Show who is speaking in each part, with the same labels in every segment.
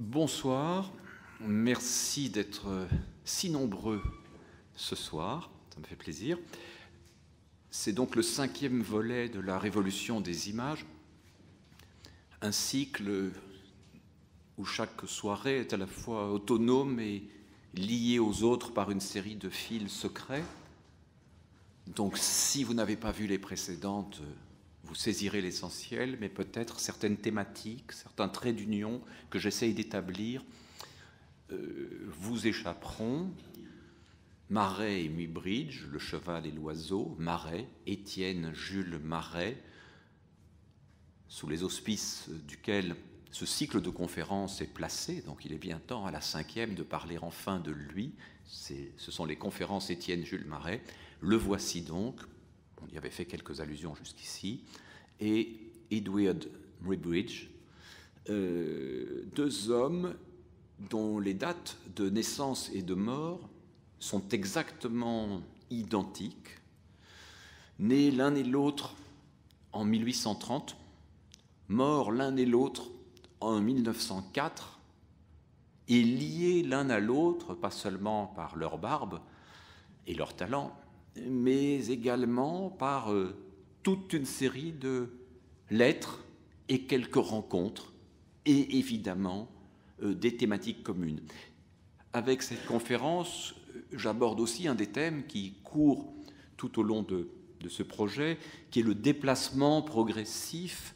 Speaker 1: bonsoir. Merci d'être si nombreux ce soir. Ça me fait plaisir. C'est donc le cinquième volet de la révolution des images, un cycle où chaque soirée est à la fois autonome et liée aux autres par une série de fils secrets. Donc si vous n'avez pas vu les précédentes, vous saisirez l'essentiel, mais peut-être certaines thématiques, certains traits d'union que j'essaye d'établir euh, vous échapperont. Marais et Muybridge, le cheval et l'oiseau, Marais, Étienne Jules Marais, sous les auspices duquel ce cycle de conférences est placé, donc il est bien temps à la cinquième de parler enfin de lui. Ce sont les conférences Étienne Jules Marais. Le voici donc, on y avait fait quelques allusions jusqu'ici, et Edward Muybridge, euh, deux hommes dont les dates de naissance et de mort sont exactement identiques, nés l'un et l'autre en 1830, morts l'un et l'autre en 1904, et liés l'un à l'autre, pas seulement par leur barbe et leur talent, mais également par euh, toute une série de lettres et quelques rencontres, et évidemment euh, des thématiques communes. Avec cette conférence, j'aborde aussi un des thèmes qui court tout au long de, ce projet, qui est le déplacement progressif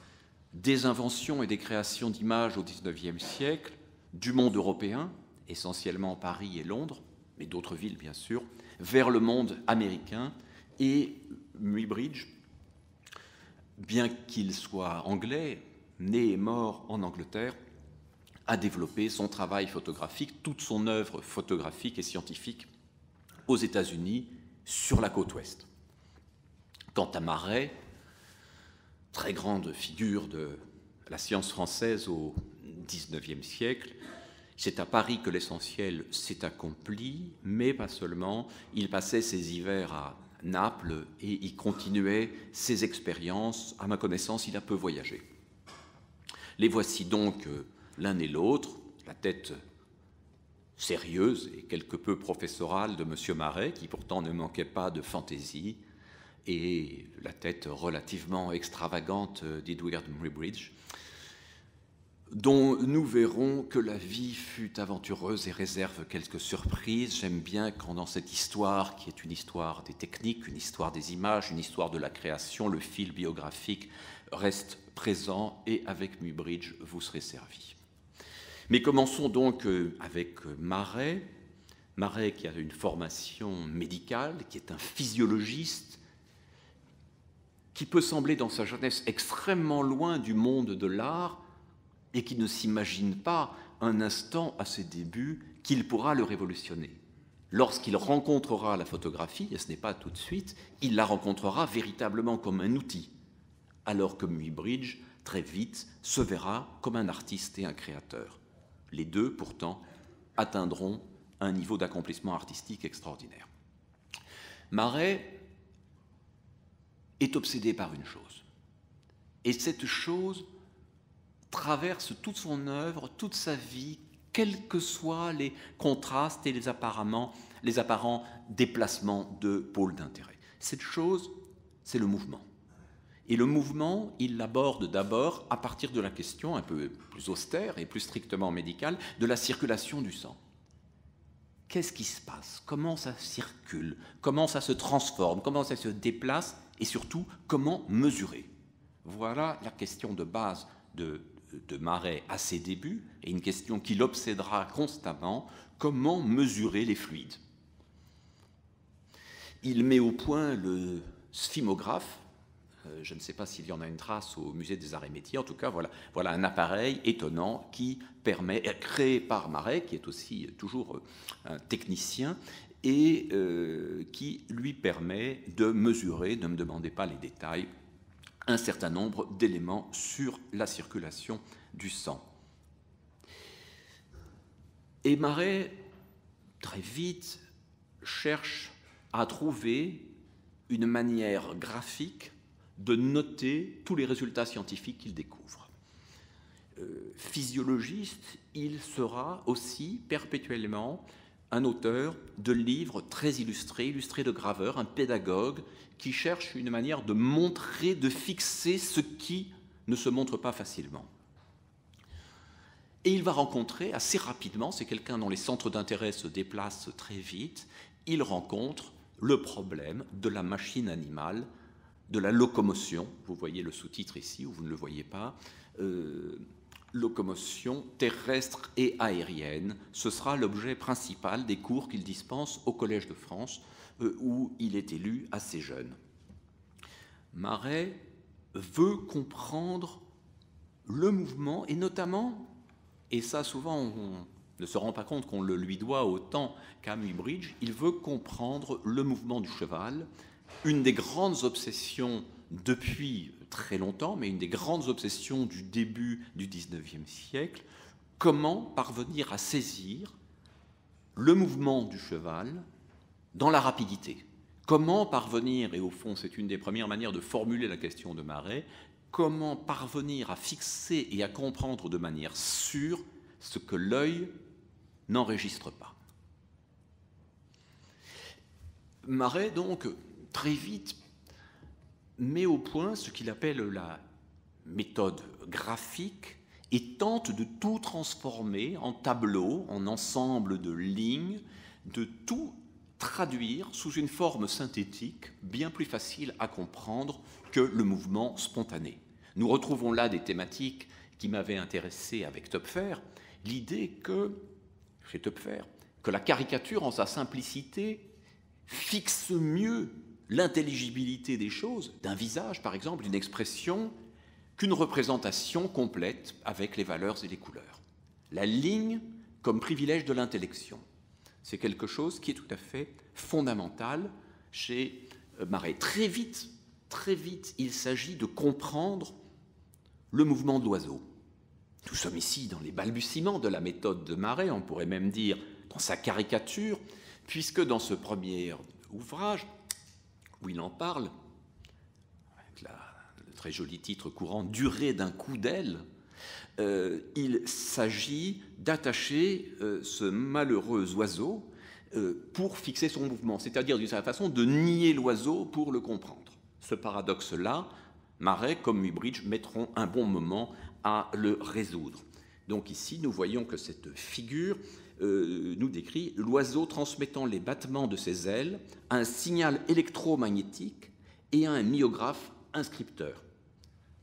Speaker 1: des inventions et des créations d'images au XIXe siècle, du monde européen, essentiellement Paris et Londres, mais d'autres villes bien sûr, vers le monde américain. Et Muybridge, bien qu'il soit anglais, né et mort en Angleterre, a développé son travail photographique, toute son œuvre photographique et scientifique aux États-Unis sur la côte ouest. Quant à Marais, très grande figure de la science française au XIXe siècle, c'est à Paris que l'essentiel s'est accompli, mais pas seulement. Il passait ses hivers à Naples et y continuait ses expériences. À ma connaissance, il a peu voyagé. Les voici donc euh, l'un et l'autre, la tête sérieuse et quelque peu professorale de M. Marais, qui pourtant ne manquait pas de fantaisie, et la tête relativement extravagante d'Edward Muybridge, dont nous verrons que la vie fut aventureuse et réserve quelques surprises. J'aime bien quand dans cette histoire, qui est une histoire des techniques, une histoire des images, une histoire de la création, le fil biographique reste présent et avec Muybridge, vous serez servi. Mais commençons donc euh, avec euh, Marais. Marais qui a une formation médicale, qui est un physiologiste, qui peut sembler dans sa jeunesse extrêmement loin du monde de l'art et qui ne s'imagine pas un instant à ses débuts qu'il pourra le révolutionner. Lorsqu'il rencontrera la photographie, et ce n'est pas tout de suite, il la rencontrera véritablement comme un outil, alors que Muybridge, très vite, se verra comme un artiste et un créateur. Les deux, pourtant, atteindront un niveau d'accomplissement artistique extraordinaire. Marais est obsédé par une chose. Et cette chose traverse toute son œuvre, toute sa vie, quels que soient les contrastes et les, les apparents déplacements de pôles d'intérêt. Cette chose, c'est le mouvement. Et le mouvement, il l'aborde d'abord à partir de la question un peu plus austère et plus strictement médicale de la circulation du sang. Qu'est-ce qui se passe? Comment ça circule? Comment ça se transforme? Comment ça se déplace? Et surtout, comment mesurer? Voilà la question de base de, de Marais à ses débuts, et une question qui l'obsédera constamment, comment mesurer les fluides? Il met au point le sphymographe, euh, je ne sais pas s'il y en a une trace au musée des arts et métiers. En tout cas, voilà, voilà un appareil étonnant qui permet, créé par Marais, qui est aussi toujours euh, un technicien, et euh, qui lui permet de mesurer, ne me demandez pas les détails, un certain nombre d'éléments sur la circulation du sang. Et Marais, très vite, cherche à trouver une manière graphique de noter tous les résultats scientifiques qu'il découvre. euh, physiologiste, il sera aussi perpétuellement un auteur de livres très illustrés, illustrés de graveurs, un pédagogue qui cherche une manière de montrer, de fixer ce qui ne se montre pas facilement. Et il va rencontrer assez rapidement, c'est quelqu'un dont les centres d'intérêt se déplacent très vite, il rencontre le problème de la machine animale, de la locomotion. Vous voyez le sous-titre ici, ou vous ne le voyez pas. Euh, locomotion terrestre et aérienne. Ce sera l'objet principal des cours qu'il dispense au Collège de France, euh, où il est élu assez jeune. Marais veut comprendre le mouvement, et notamment, et ça souvent on ne se rend pas compte qu'on le lui doit autant qu'à Bridge, il veut comprendre le mouvement du cheval, une des grandes obsessions depuis très longtemps, mais une des grandes obsessions du début du XIXe siècle, comment parvenir à saisir le mouvement du cheval dans la rapidité. Comment parvenir, et au fond c'est une des premières manières de formuler la question de Marais, comment parvenir à fixer et à comprendre de manière sûre ce que l'œil n'enregistre pas. Marais, donc, très vite met au point ce qu'il appelle la méthode graphique et tente de tout transformer en tableau, en ensemble de lignes, de tout traduire sous une forme synthétique bien plus facile à comprendre que le mouvement spontané. Nous retrouvons là des thématiques qui m'avaient intéressé avec Topfer, l'idée que, chez Topfer, que la caricature en sa simplicité fixe mieux l'intelligibilité des choses, d'un visage par exemple, d'une expression, qu'une représentation complète avec les valeurs et les couleurs. La ligne comme privilège de l'intellection, c'est quelque chose qui est tout à fait fondamental chez euh, Marais. Très vite, très vite, il s'agit de comprendre le mouvement de l'oiseau. Nous sommes ici dans les balbutiements de la méthode de Marais, on pourrait même dire dans sa caricature, puisque dans ce premier ouvrage, il en parle, avec le très joli titre courant Durée d'un coup d'aile, euh, il s'agit d'attacher euh, ce malheureux oiseau euh, pour fixer son mouvement, c'est-à-dire d'une certaine façon de nier l'oiseau pour le comprendre. Ce paradoxe-là, Marais comme Muybridge mettront un bon moment à le résoudre. Donc ici, nous voyons que cette figure euh, nous décrit l'oiseau transmettant les battements de ses ailes à un signal électromagnétique et à un myographe inscripteur.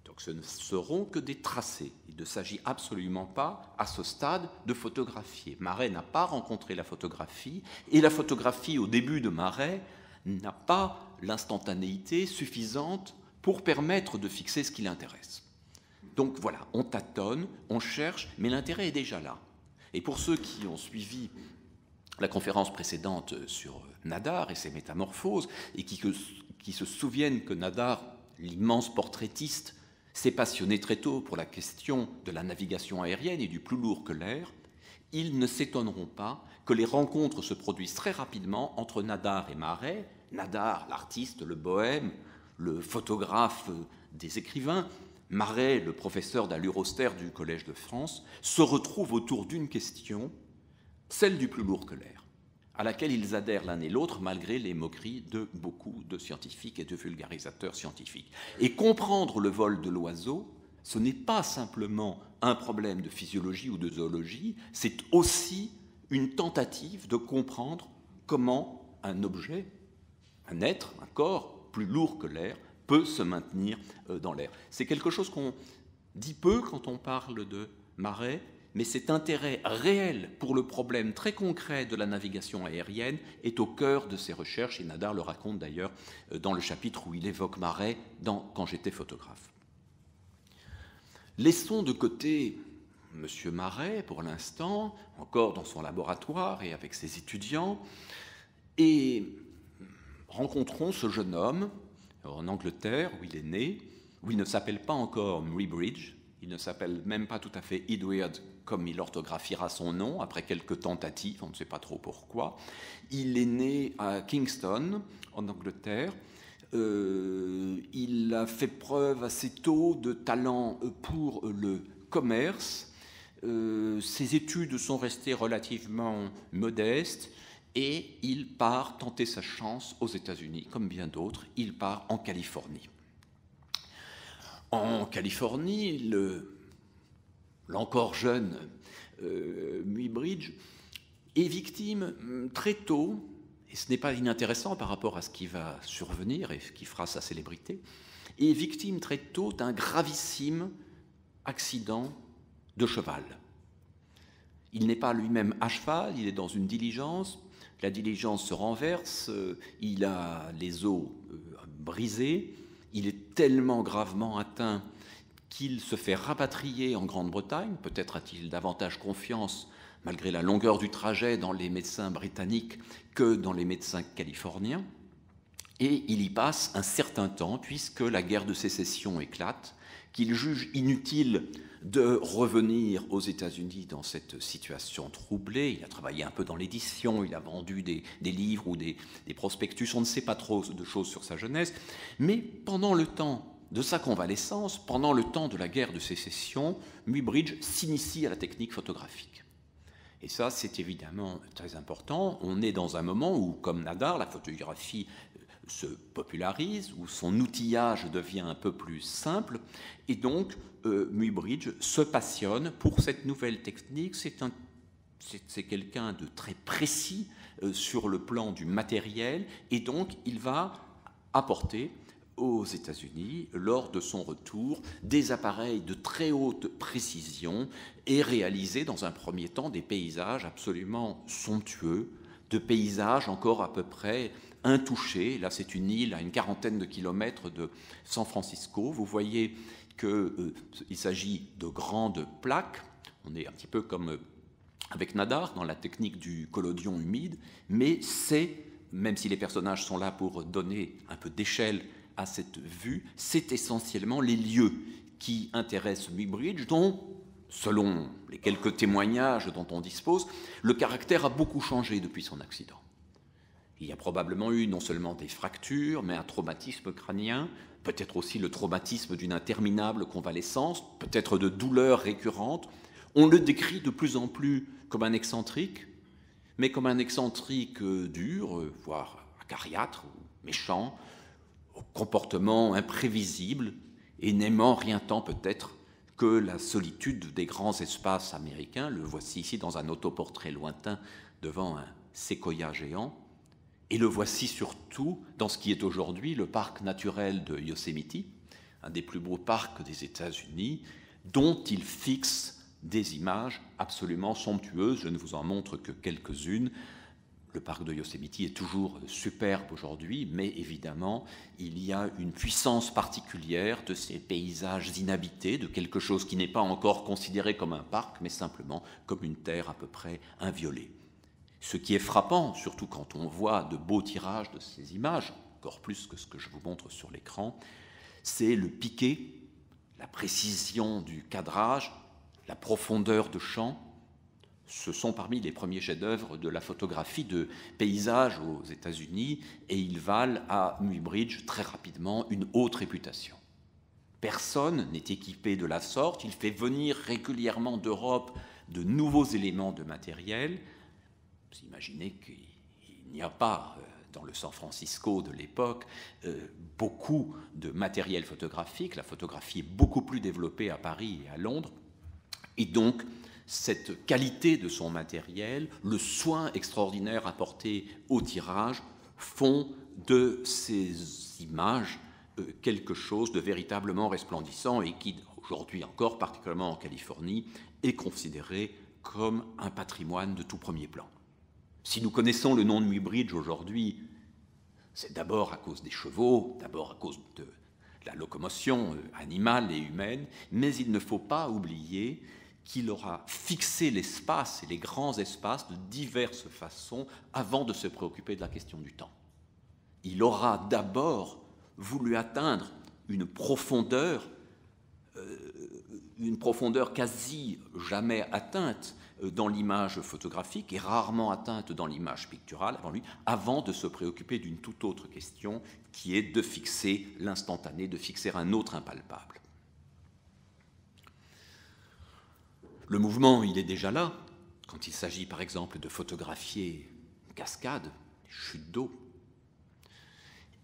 Speaker 1: Donc ce ne seront que des tracés. Il ne s'agit absolument pas, à ce stade, de photographier. Marais n'a pas rencontré la photographie, et la photographie, au début de Marais, n'a pas l'instantanéité suffisante pour permettre de fixer ce qui l'intéresse. Donc voilà, on tâtonne, on cherche, mais l'intérêt est déjà là. Et pour ceux qui ont suivi la conférence précédente sur Nadar et ses métamorphoses, et qui, se souviennent que Nadar, l'immense portraitiste, s'est passionné très tôt pour la question de la navigation aérienne et du plus lourd que l'air, ils ne s'étonneront pas que les rencontres se produisent très rapidement entre Nadar et Marais, Nadar, l'artiste, le bohème, le photographe des écrivains, Marais, le professeur d'allure austère du Collège de France, se retrouvent autour d'une question, celle du plus lourd que l'air, à laquelle ils adhèrent l'un et l'autre malgré les moqueries de beaucoup de scientifiques et de vulgarisateurs scientifiques. Et comprendre le vol de l'oiseau, ce n'est pas simplement un problème de physiologie ou de zoologie, c'est aussi une tentative de comprendre comment un objet, un être, un corps plus lourd que l'air, peut se maintenir euh, dans l'air. C'est quelque chose qu'on dit peu quand on parle de marais, mais cet intérêt réel pour le problème très concret de la navigation aérienne est au cœur de ses recherches, et Nadar le raconte d'ailleurs euh, dans le chapitre où il évoque Marais dans Quand j'étais photographe. Laissons de côté M. Marais pour l'instant, encore dans son laboratoire et avec ses étudiants, et rencontrons ce jeune homme en Angleterre, où il est né, où il ne s'appelle pas encore Muybridge, il ne s'appelle même pas tout à fait Edward comme il orthographiera son nom après quelques tentatives, on ne sait pas trop pourquoi. Il est né à Kingston, en Angleterre. Euh, il a fait preuve assez tôt de talent pour le commerce. ses études sont restées relativement modestes et il part tenter sa chance aux États-Unis, comme bien d'autres. Il part en Californie. En Californie, l'encore jeune euh, Muybridge est victime hum, très tôt, et ce n'est pas inintéressant par rapport à ce qui va survenir et ce qui fera sa célébrité, est victime très tôt d'un gravissime accident de cheval. Il n'est pas lui-même à cheval, il est dans une diligence, la diligence se renverse, euh, il a les os euh, brisés, il est tellement gravement atteint qu'il se fait rapatrier en Grande-Bretagne, peut-être a-t-il davantage confiance, malgré la longueur du trajet, dans les médecins britanniques que dans les médecins californiens, et il y passe un certain temps, puisque la guerre de sécession éclate, qu'il juge inutile de revenir aux États-Unis dans cette situation troublée. Il a travaillé un peu dans l'édition, il a vendu des, livres ou des, des, prospectus, on ne sait pas trop de choses sur sa jeunesse, mais pendant le temps de sa convalescence, pendant le temps de la guerre de sécession, Muybridge s'initie à la technique photographique. Et ça, c'est évidemment très important. On est dans un moment où, comme Nadar, la photographie se popularise, où son outillage devient un peu plus simple, et donc euh, Muybridge se passionne pour cette nouvelle technique. C'est quelqu'un de très précis euh, sur le plan du matériel, et donc il va apporter aux États-Unis, lors de son retour, des appareils de très haute précision et réaliser dans un premier temps des paysages absolument somptueux, de paysages encore à peu près intouché. Là, c'est une île à une quarantaine de kilomètres de San Francisco. Vous voyez qu'il euh, s'agit de grandes plaques. On est un petit peu comme euh, avec Nadar dans la technique du collodion humide, mais c'est, même si les personnages sont là pour donner un peu d'échelle à cette vue, c'est essentiellement les lieux qui intéressent Muybridge, dont, selon les quelques témoignages dont on dispose, le caractère a beaucoup changé depuis son accident. Il y a probablement eu non seulement des fractures, mais un traumatisme crânien, peut-être aussi le traumatisme d'une interminable convalescence, peut-être de douleurs récurrentes. On le décrit de plus en plus comme un excentrique, mais comme un excentrique euh, dur, euh, voire acariâtre, méchant, au comportement imprévisible et n'aimant rien tant peut-être que la solitude des grands espaces américains. Le voici ici dans un autoportrait lointain devant un séquoia géant. Et le voici surtout dans ce qui est aujourd'hui le parc naturel de Yosemite, un des plus beaux parcs des États-Unis, dont il fixe des images absolument somptueuses. Je ne vous en montre que quelques-unes. Le parc de Yosemite est toujours superbe aujourd'hui, mais évidemment, il y a une puissance particulière de ces paysages inhabités, de quelque chose qui n'est pas encore considéré comme un parc, mais simplement comme une terre à peu près inviolée. Ce qui est frappant, surtout quand on voit de beaux tirages de ces images, encore plus que ce que je vous montre sur l'écran, c'est le piqué, la précision du cadrage, la profondeur de champ. Ce sont parmi les premiers chefs-d'œuvre de la photographie de paysage aux États-Unis et ils valent à Muybridge très rapidement une haute réputation. Personne n'est équipé de la sorte, il fait venir régulièrement d'Europe de nouveaux éléments de matériel, vous imaginez qu'il n'y a pas euh, dans le San Francisco de l'époque euh, beaucoup de matériel photographique. La photographie est beaucoup plus développée à Paris et à Londres. Et donc, cette qualité de son matériel, le soin extraordinaire apporté au tirage font de ces images euh, quelque chose de véritablement resplendissant et qui, aujourd'hui encore, particulièrement en Californie, est considéré comme un patrimoine de tout premier plan. Si nous connaissons le nom de Muybridge aujourd'hui, c'est d'abord à cause des chevaux, d'abord à cause de la locomotion euh, animale et humaine, mais il ne faut pas oublier qu'il aura fixé l'espace et les grands espaces de diverses façons avant de se préoccuper de la question du temps. Il aura d'abord voulu atteindre une profondeur, euh, une profondeur quasi jamais atteinte euh, dans l'image photographique et rarement atteinte dans l'image picturale avant lui, avant de se préoccuper d'une toute autre question qui est de fixer l'instantané, de fixer un autre impalpable. Le mouvement, il est déjà là, quand il s'agit par exemple de photographier une cascade, une chute d'eau.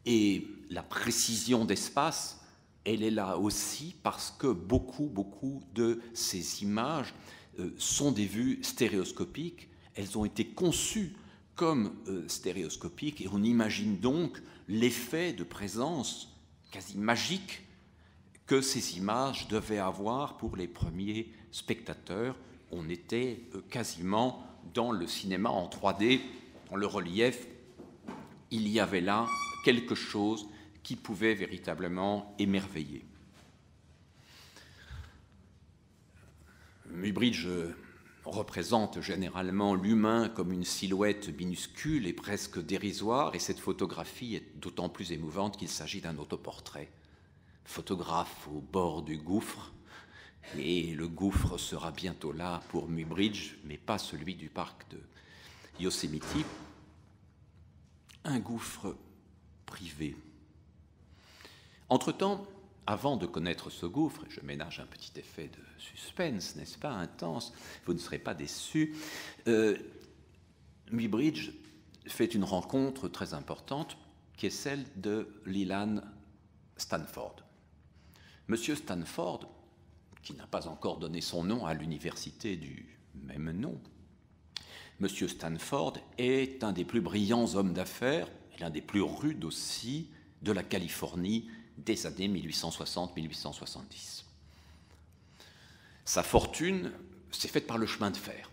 Speaker 1: Et la précision d'espace, elle est là aussi parce que beaucoup, beaucoup de ces images euh, sont des vues stéréoscopiques. Elles ont été conçues comme euh, stéréoscopiques et on imagine donc l'effet de présence quasi magique que ces images devaient avoir pour les premiers spectateurs. On était euh, quasiment dans le cinéma en 3D, dans le relief. Il y avait là quelque chose qui pouvait véritablement émerveiller. Muybridge représente généralement l'humain comme une silhouette minuscule et presque dérisoire, et cette photographie est d'autant plus émouvante qu'il s'agit d'un autoportrait. Photographe au bord du gouffre, et le gouffre sera bientôt là pour Muybridge, mais pas celui du parc de Yosemite. Un gouffre privé. Entre-temps, avant de connaître ce gouffre, je ménage un petit effet de suspense, n'est-ce pas, intense, vous ne serez pas déçus, euh, Muybridge fait une rencontre très importante qui est celle de Leland Stanford. Monsieur Stanford, qui n'a pas encore donné son nom à l'université du même nom, Monsieur Stanford est un des plus brillants hommes d'affaires, et l'un des plus rudes aussi, de la Californie des années 1860-1870. Sa fortune s'est faite par le chemin de fer.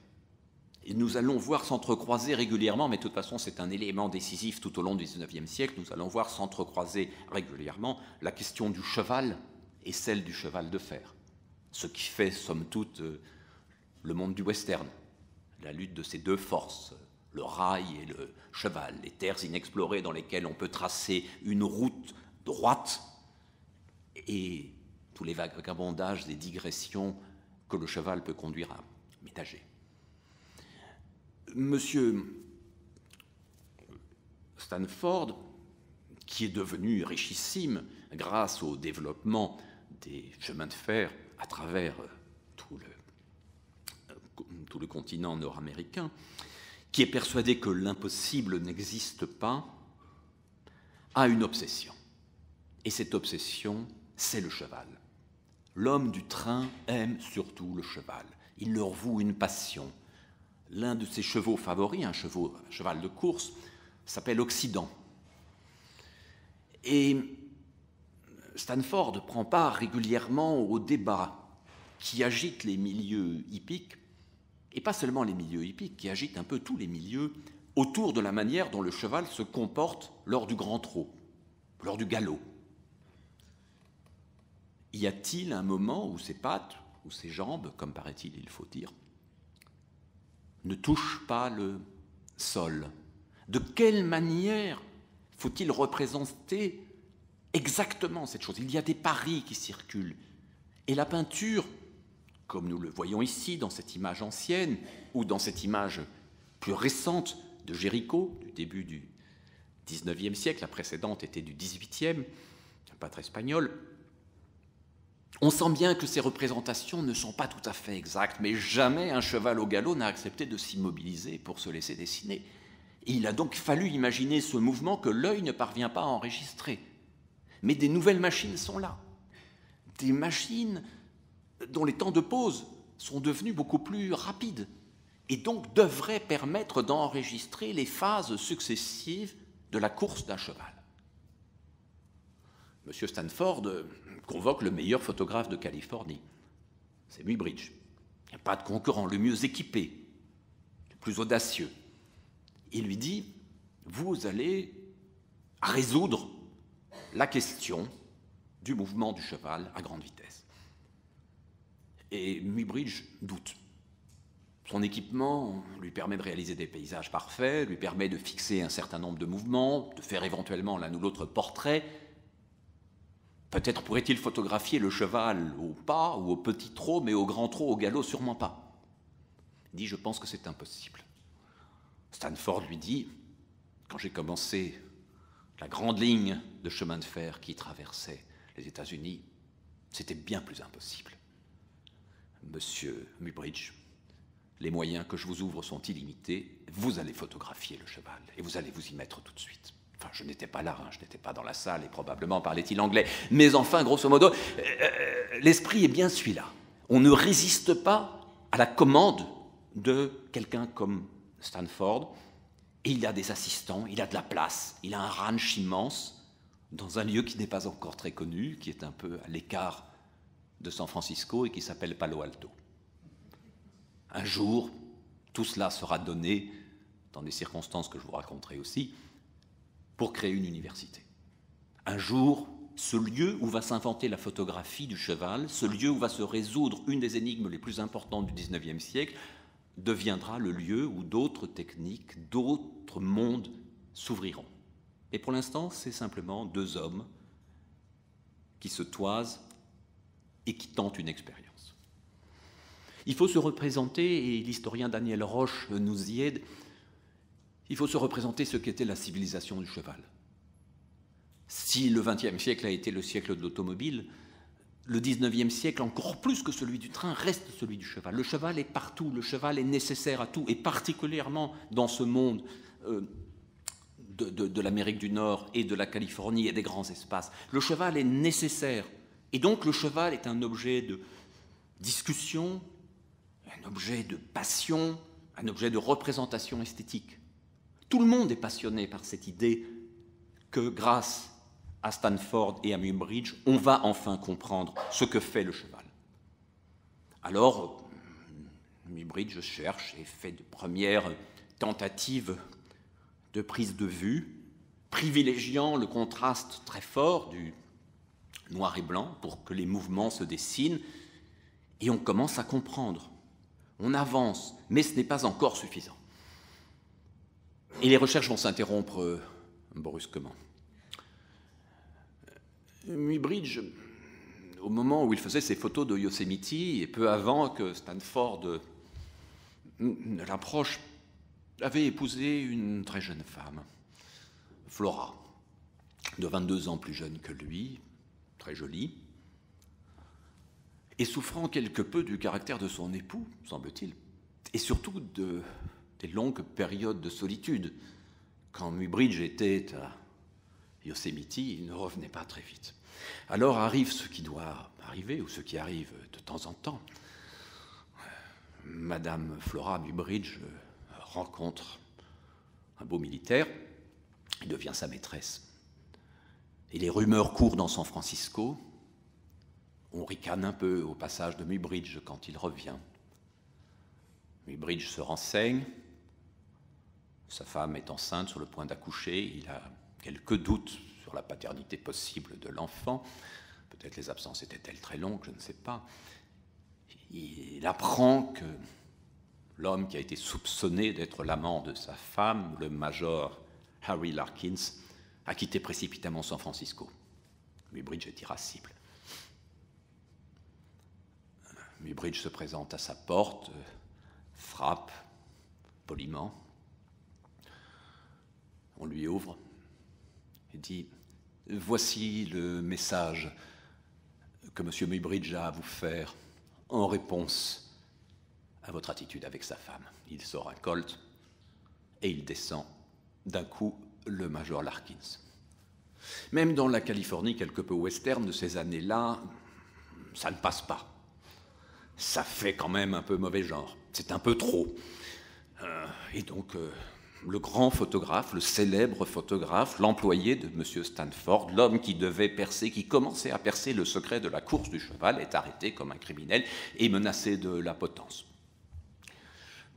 Speaker 1: Et nous allons voir s'entrecroiser régulièrement, mais de toute façon c'est un élément décisif tout au long du XIXe siècle, nous allons voir s'entrecroiser régulièrement la question du cheval et celle du cheval de fer. Ce qui fait, somme toute, euh, le monde du western, la lutte de ces deux forces, le rail et le cheval, les terres inexplorées dans lesquelles on peut tracer une route droite et tous les vagabondages et digressions que le cheval peut conduire à ménager. Monsieur Stanford, qui est devenu richissime grâce au développement des chemins de fer à travers tout le, tout le continent nord-américain, qui est persuadé que l'impossible n'existe pas, a une obsession. Et cette obsession, c'est le cheval. L'homme du train aime surtout le cheval. Il leur voue une passion. L'un de ses chevaux favoris, un, cheval de course, s'appelle Occident. Et Stanford prend part régulièrement au débat qui agite les milieux hippiques, et pas seulement les milieux hippiques, qui agitent un peu tous les milieux autour de la manière dont le cheval se comporte lors du grand trot, lors du galop. Y a-t-il un moment où ses pattes, ou ses jambes, comme paraît-il, il faut dire, ne touchent pas le sol? De quelle manière faut-il représenter exactement cette chose Il y a des paris qui circulent. Et la peinture, comme nous le voyons ici dans cette image ancienne, ou dans cette image plus récente de Géricault, du début du XIXe siècle, la précédente était du XVIIIe, un peintre espagnol, on sent bien que ces représentations ne sont pas tout à fait exactes, mais jamais un cheval au galop n'a accepté de s'immobiliser pour se laisser dessiner. Il a donc fallu imaginer ce mouvement que l'œil ne parvient pas à enregistrer. Mais des nouvelles machines sont là. Des machines dont les temps de pause sont devenus beaucoup plus rapides et donc devraient permettre d'enregistrer les phases successives de la course d'un cheval. Monsieur Stanford convoque le meilleur photographe de Californie. C'est Muybridge. Il n'y a pas de concurrent, le mieux équipé, le plus audacieux. Il lui dit, vous allez résoudre la question du mouvement du cheval à grande vitesse. Et Muybridge doute. Son équipement lui permet de réaliser des paysages parfaits, lui permet de fixer un certain nombre de mouvements, de faire éventuellement l'un ou l'autre portrait, Peut-être pourrait-il photographier le cheval au pas ou au petit trot, mais au grand trot, au galop, sûrement pas. Il dit, je pense que c'est impossible. Stanford lui dit, quand j'ai commencé la grande ligne de chemin de fer qui traversait les États-Unis, c'était bien plus impossible. monsieur Mubridge, les moyens que je vous ouvre sont illimités, vous allez photographier le cheval et vous allez vous y mettre tout de suite. Enfin, je n'étais pas là, hein, je n'étais pas dans la salle et probablement parlait-il anglais. Mais enfin, grosso modo, euh, euh, l'esprit est bien celui-là. On ne résiste pas à la commande de quelqu'un comme Stanford. Et il a des assistants, il a de la place, il a un ranch immense dans un lieu qui n'est pas encore très connu, qui est un peu à l'écart de San Francisco et qui s'appelle Palo Alto. Un jour, tout cela sera donné, dans des circonstances que je vous raconterai aussi, pour créer une université. Un jour, ce lieu où va s'inventer la photographie du cheval, ce lieu où va se résoudre une des énigmes les plus importantes du XIXe siècle, deviendra le lieu où d'autres techniques, d'autres mondes s'ouvriront. Et pour l'instant, c'est simplement deux hommes qui se toisent et qui tentent une expérience. Il faut se représenter, et l'historien Daniel Roche nous y aide, il faut se représenter ce qu'était la civilisation du cheval. Si le XXe siècle a été le siècle de l'automobile, le XIXe siècle, encore plus que celui du train, reste celui du cheval. Le cheval est partout, le cheval est nécessaire à tout, et particulièrement dans ce monde euh, de, de l'Amérique du Nord et de la Californie et des grands espaces. Le cheval est nécessaire, et donc le cheval est un objet de discussion, un objet de passion, un objet de représentation esthétique. Tout le monde est passionné par cette idée que grâce à Stanford et à Mubridge, on va enfin comprendre ce que fait le cheval. Alors, Mubridge cherche et fait de premières tentatives de prise de vue, privilégiant le contraste très fort du noir et blanc pour que les mouvements se dessinent, et on commence à comprendre. On avance, mais ce n'est pas encore suffisant. Et les recherches vont s'interrompre brusquement. Muybridge, au moment où il faisait ses photos de Yosemite, et peu avant que Stanford euh, l'approche, avait épousé une très jeune femme, Flora, de 22 ans plus jeune que lui, très jolie, et souffrant quelque peu du caractère de son époux, semble-t-il, et surtout de des longues périodes de solitude. Quand Mubridge était à Yosemite, il ne revenait pas très vite. Alors arrive ce qui doit arriver, ou ce qui arrive de temps en temps. Madame Flora Mubridge rencontre un beau militaire, il devient sa maîtresse. Et les rumeurs courent dans San Francisco. On ricane un peu au passage de Mubridge quand il revient. Mubridge se renseigne, sa femme est enceinte sur le point d'accoucher, il a quelques doutes sur la paternité possible de l'enfant. Peut-être les absences étaient-elles très longues, je ne sais pas. Il apprend que l'homme qui a été soupçonné d'être l'amant de sa femme, le major Harry Larkins, a quitté précipitamment San Francisco. Mubridge est irascible. Mubridge se présente à sa porte, frappe poliment. On lui ouvre dit Voici le message que M. Mubridge a à vous faire en réponse à votre attitude avec sa femme. Il sort un colt et il descend d'un coup le major Larkins. Même dans la Californie quelque peu western de ces années-là, ça ne passe pas. Ça fait quand même un peu mauvais genre. C'est un peu trop. Euh, et donc, euh, le grand photographe, le célèbre photographe, l'employé de M. Stanford, l'homme qui devait percer, qui commençait à percer le secret de la course du cheval, est arrêté comme un criminel et menacé de la potence.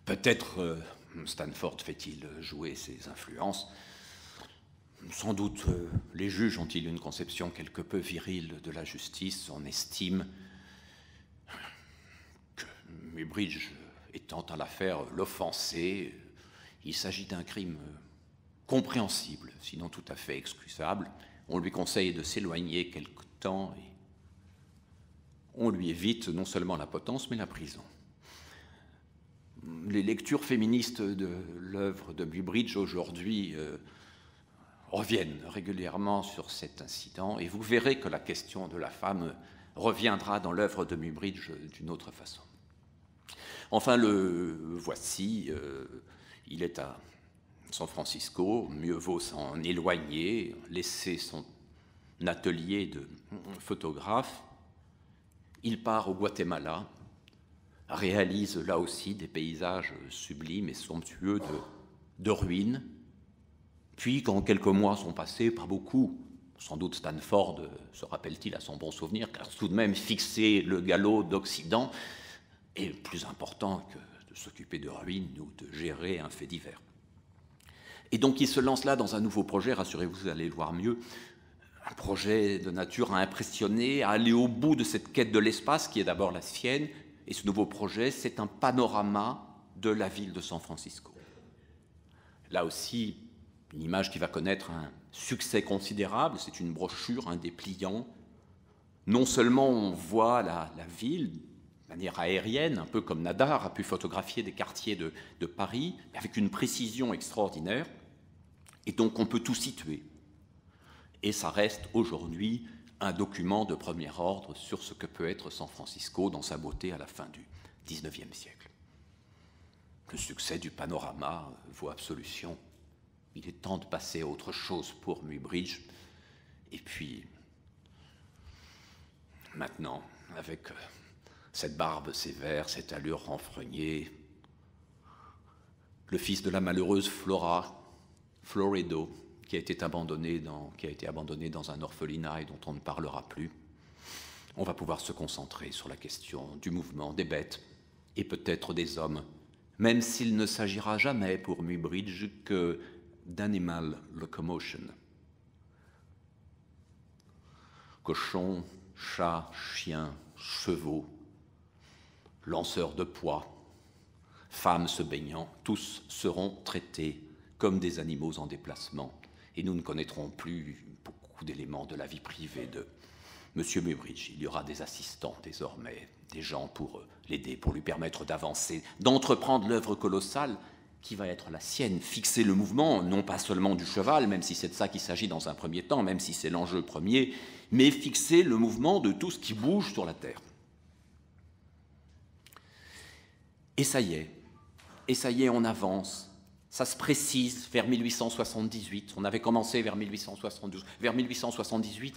Speaker 1: Peut-être euh, Stanford fait-il jouer ses influences. Sans doute euh, les juges ont-ils une conception quelque peu virile de la justice. On estime que Mubridge étant à l'affaire l'offensé, il s'agit d'un crime compréhensible, sinon tout à fait excusable. On lui conseille de s'éloigner quelque temps et on lui évite non seulement la potence, mais la prison. Les lectures féministes de l'œuvre de Bubridge aujourd'hui euh, reviennent régulièrement sur cet incident et vous verrez que la question de la femme reviendra dans l'œuvre de Mubridge d'une autre façon. Enfin, le voici, euh, il est à San Francisco, mieux vaut s'en éloigner, laisser son atelier de photographe. Il part au Guatemala, réalise là aussi des paysages sublimes et somptueux de, ruines. Puis, quand quelques mois sont passés, pas beaucoup, sans doute Stanford se rappelle-t-il à son bon souvenir, car tout de même fixer le galop d'Occident est plus important que s'occuper de ruines ou de gérer un fait divers. Et donc il se lance là dans un nouveau projet, rassurez-vous, vous allez le voir mieux, un projet de nature à impressionner, à aller au bout de cette quête de l'espace qui est d'abord la sienne. Et ce nouveau projet, c'est un panorama de la ville de San Francisco. Là aussi, une image qui va connaître un succès considérable, c'est une brochure, un dépliant. Non seulement on voit la, ville de manière aérienne, un peu comme Nadar a pu photographier des quartiers de, Paris, avec une précision extraordinaire, et donc on peut tout situer. Et ça reste aujourd'hui un document de premier ordre sur ce que peut être San Francisco dans sa beauté à la fin du XIXe siècle. Le succès du panorama vaut absolution. Il est temps de passer à autre chose pour Muybridge. Et puis, maintenant, avec cette barbe sévère, cette allure renfrognée, le fils de la malheureuse Flora, Florido, qui a été abandonné dans, un orphelinat et dont on ne parlera plus, on va pouvoir se concentrer sur la question du mouvement des bêtes et peut-être des hommes, même s'il ne s'agira jamais pour Muybridge que d'animal locomotion. Cochons, chats, chiens, chevaux, lanceurs de poids, femmes se baignant, tous seront traités comme des animaux en déplacement et nous ne connaîtrons plus beaucoup d'éléments de la vie privée de M. Mubridge. Il y aura des assistants désormais, des gens pour euh, l'aider, pour lui permettre d'avancer, d'entreprendre l'œuvre colossale qui va être la sienne, fixer le mouvement, non pas seulement du cheval, même si c'est de ça qu'il s'agit dans un premier temps, même si c'est l'enjeu premier, mais fixer le mouvement de tout ce qui bouge sur la Terre. Et ça y est, et ça y est, on avance, ça se précise vers 1878. On avait commencé vers 1872. Vers 1878,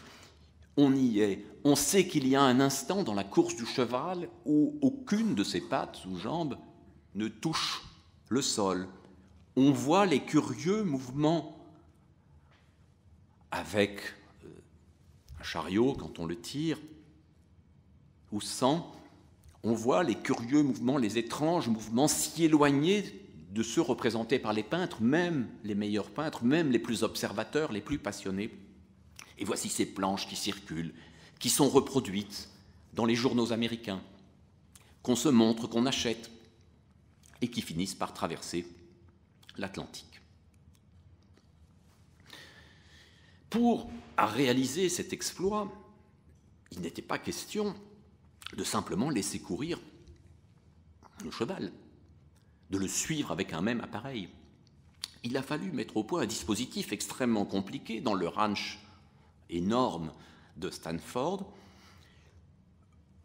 Speaker 1: on y est. On sait qu'il y a un instant dans la course du cheval où aucune de ses pattes ou jambes ne touche le sol. On voit les curieux mouvements avec euh, un chariot quand on le tire, ou sans, on voit les curieux mouvements, les étranges mouvements si éloignés de ceux représentés par les peintres, même les meilleurs peintres, même les plus observateurs, les plus passionnés. Et voici ces planches qui circulent, qui sont reproduites dans les journaux américains, qu'on se montre, qu'on achète, et qui finissent par traverser l'Atlantique. Pour réaliser cet exploit, il n'était pas question de simplement laisser courir le cheval de le suivre avec un même appareil. Il a fallu mettre au point un dispositif extrêmement compliqué dans le ranch énorme de Stanford.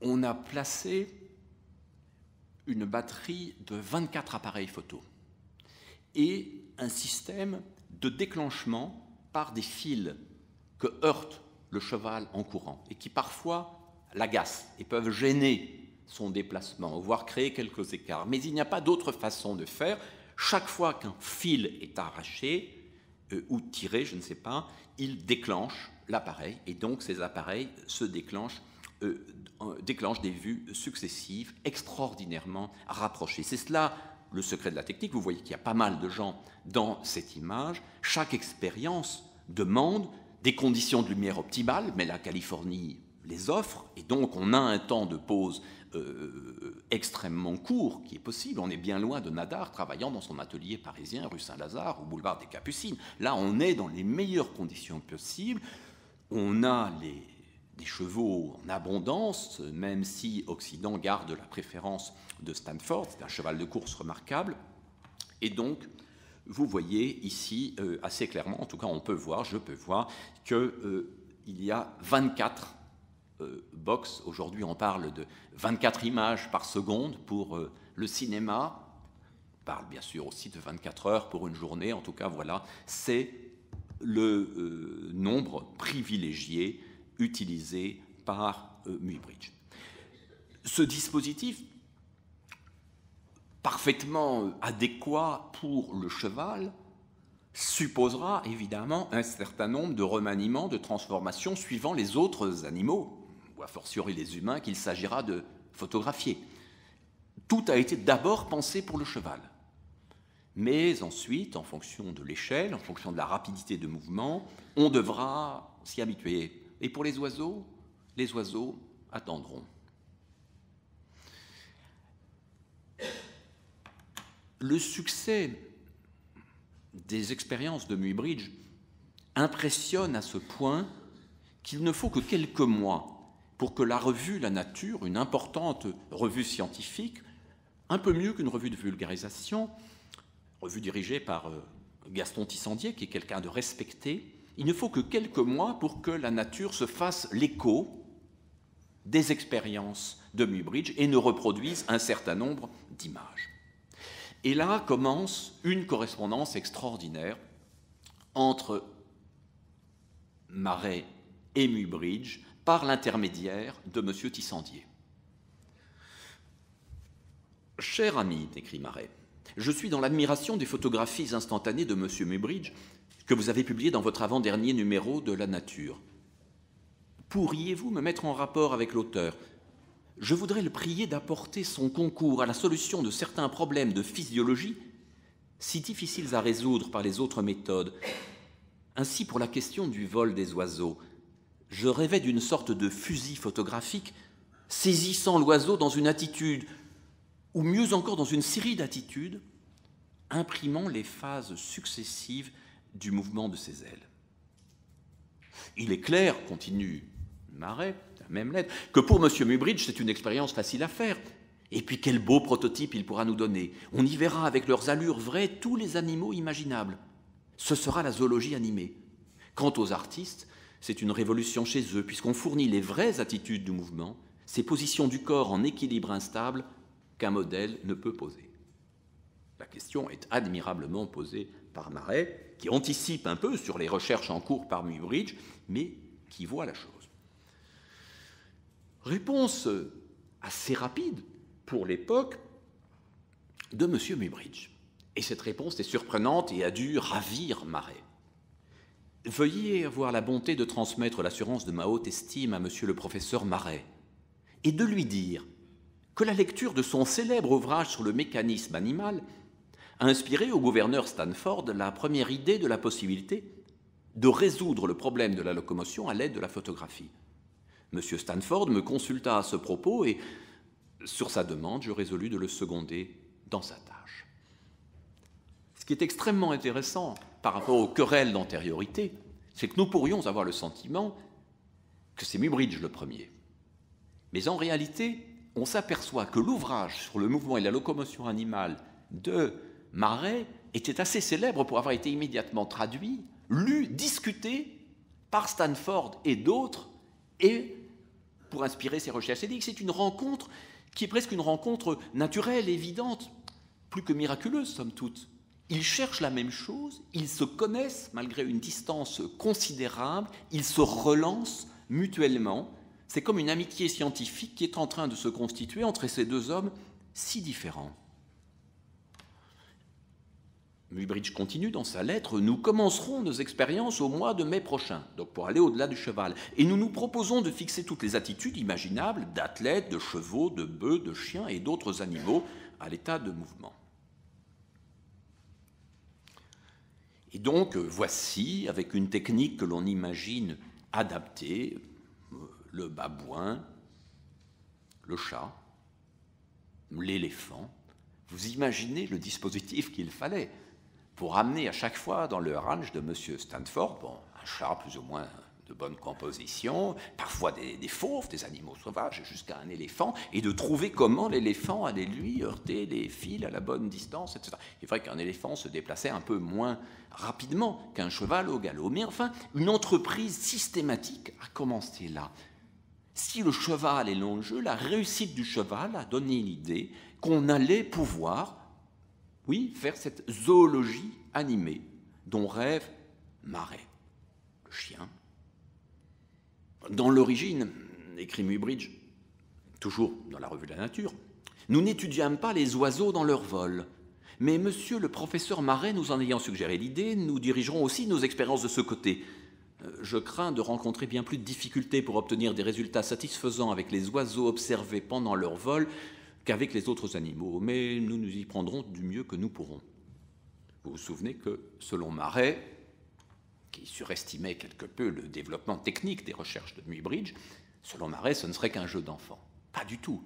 Speaker 1: On a placé une batterie de 24 appareils photo et un système de déclenchement par des fils que heurte le cheval en courant et qui parfois l'agacent et peuvent gêner son déplacement, voire créer quelques écarts. Mais il n'y a pas d'autre façon de faire. Chaque fois qu'un fil est arraché euh, ou tiré, je ne sais pas, il déclenche l'appareil et donc ces appareils se déclenchent, euh, déclenchent des vues successives extraordinairement rapprochées. C'est cela le secret de la technique. Vous voyez qu'il y a pas mal de gens dans cette image. Chaque expérience demande des conditions de lumière optimales, mais la Californie les offre, et donc on a un temps de pause euh, extrêmement court qui est possible. On est bien loin de Nadar travaillant dans son atelier parisien rue Saint-Lazare au boulevard des Capucines. Là, on est dans les meilleures conditions possibles. On a les, des chevaux en abondance, même si Occident garde la préférence de Stanford. C'est un cheval de course remarquable. Et donc, vous voyez ici euh, assez clairement, en tout cas on peut voir, je peux voir, qu'il euh, y a 24 euh, box. Aujourd'hui, on parle de 24 images par seconde pour euh, le cinéma. On parle bien sûr aussi de 24 heures pour une journée. En tout cas, voilà, c'est le euh, nombre privilégié utilisé par Muybridge. Ce dispositif, parfaitement adéquat pour le cheval, supposera évidemment un certain nombre de remaniements, de transformations suivant les autres animaux, a fortiori les humains qu'il s'agira de photographier. Tout a été d'abord pensé pour le cheval. Mais ensuite, en fonction de l'échelle, en fonction de la rapidité de mouvement, on devra s'y habituer. Et pour les oiseaux, les oiseaux attendront. Le succès des expériences de Muybridge impressionne à ce point qu'il ne faut que quelques mois pour que la revue La Nature, une importante revue scientifique, un peu mieux qu'une revue de vulgarisation, revue dirigée par euh, Gaston Tissandier, qui est quelqu'un de respecté, il ne faut que quelques mois pour que la nature se fasse l'écho des expériences de Muybridge et ne reproduise un certain nombre d'images. Et là commence une correspondance extraordinaire entre Marais et Muybridge par l'intermédiaire de M. Tissandier. Cher ami, écrit Marais, je suis dans l'admiration des photographies instantanées de M. Muybridge que vous avez publiées dans votre avant-dernier numéro de La Nature. Pourriez-vous me mettre en rapport avec l'auteur? Je voudrais le prier d'apporter son concours à la solution de certains problèmes de physiologie si difficiles à résoudre par les autres méthodes. Ainsi, pour la question du vol des oiseaux, je rêvais d'une sorte de fusil photographique saisissant l'oiseau dans une attitude, ou mieux encore dans une série d'attitudes, imprimant les phases successives du mouvement de ses ailes. Il est clair, continue Marais, même lettre, que pour M. Mubridge, c'est une expérience facile à faire. Et puis quel beau prototype il pourra nous donner. On y verra avec leurs allures vraies tous les animaux imaginables. Ce sera la zoologie animée. Quant aux artistes, c'est une révolution chez eux, puisqu'on fournit les vraies attitudes du mouvement, ces positions du corps en équilibre instable qu'un modèle ne peut poser. La question est admirablement posée par Marais, qui anticipe un peu sur les recherches en cours par Mubridge, mais qui voit la chose. Réponse assez rapide pour l'époque de M. Muybridge. Et cette réponse est surprenante et a dû ravir Marais. Veuillez avoir la bonté de transmettre l'assurance de ma haute estime à monsieur le professeur Marais et de lui dire que la lecture de son célèbre ouvrage sur le mécanisme animal a inspiré au gouverneur Stanford la première idée de la possibilité de résoudre le problème de la locomotion à l'aide de la photographie. M. Stanford me consulta à ce propos et, sur sa demande, je résolus de le seconder dans sa tâche. Ce qui est extrêmement intéressant par rapport aux querelles d'antériorité, c'est que nous pourrions avoir le sentiment que c'est Mubridge le premier. Mais en réalité, on s'aperçoit que l'ouvrage sur le mouvement et la locomotion animale de Marais était assez célèbre pour avoir été immédiatement traduit, lu, discuté par Stanford et d'autres, et pour inspirer ses recherches. C'est c'est une rencontre qui est presque une rencontre naturelle, évidente, plus que miraculeuse, somme toute. Ils cherchent la même chose, ils se connaissent malgré une distance considérable, ils se relancent mutuellement. C'est comme une amitié scientifique qui est en train de se constituer entre ces deux hommes si différents. Muybridge continue dans sa lettre, nous commencerons nos expériences au mois de mai prochain, donc pour aller au-delà du cheval, et nous nous proposons de fixer toutes les attitudes imaginables d'athlètes, de chevaux, de bœufs, de chiens et d'autres animaux à l'état de mouvement. Et donc voici, avec une technique que l'on imagine adaptée, le babouin, le chat, l'éléphant, vous imaginez le dispositif qu'il fallait pour amener à chaque fois dans le ranch de M. Stanford, bon, un chat plus ou moins de bonne composition, parfois des, fauves, des animaux sauvages, jusqu'à un éléphant, et de trouver comment l'éléphant allait lui heurter les fils à la bonne distance, etc. Il est vrai qu'un éléphant se déplaçait un peu moins rapidement qu'un cheval au galop, mais enfin, une entreprise systématique a commencé là.
Speaker 2: Si le cheval est l'enjeu, la réussite du cheval a donné l'idée qu'on allait pouvoir, oui, faire cette zoologie animée dont rêve Marais, le chien. Dans l'origine, écrit Muybridge, toujours dans la revue de la nature, nous n'étudiâmes pas les oiseaux dans leur vol. Mais monsieur le professeur Marais nous en ayant suggéré l'idée, nous dirigerons aussi nos expériences de ce côté. Euh, je crains de rencontrer bien plus de difficultés pour obtenir des résultats satisfaisants avec les oiseaux observés pendant leur vol qu'avec les autres animaux, mais nous nous y prendrons du mieux que nous pourrons. Vous vous souvenez que, selon Marais, qui surestimait quelque peu le développement technique des recherches de Muybridge, selon Marais, ce ne serait qu'un jeu d'enfant. Pas du tout.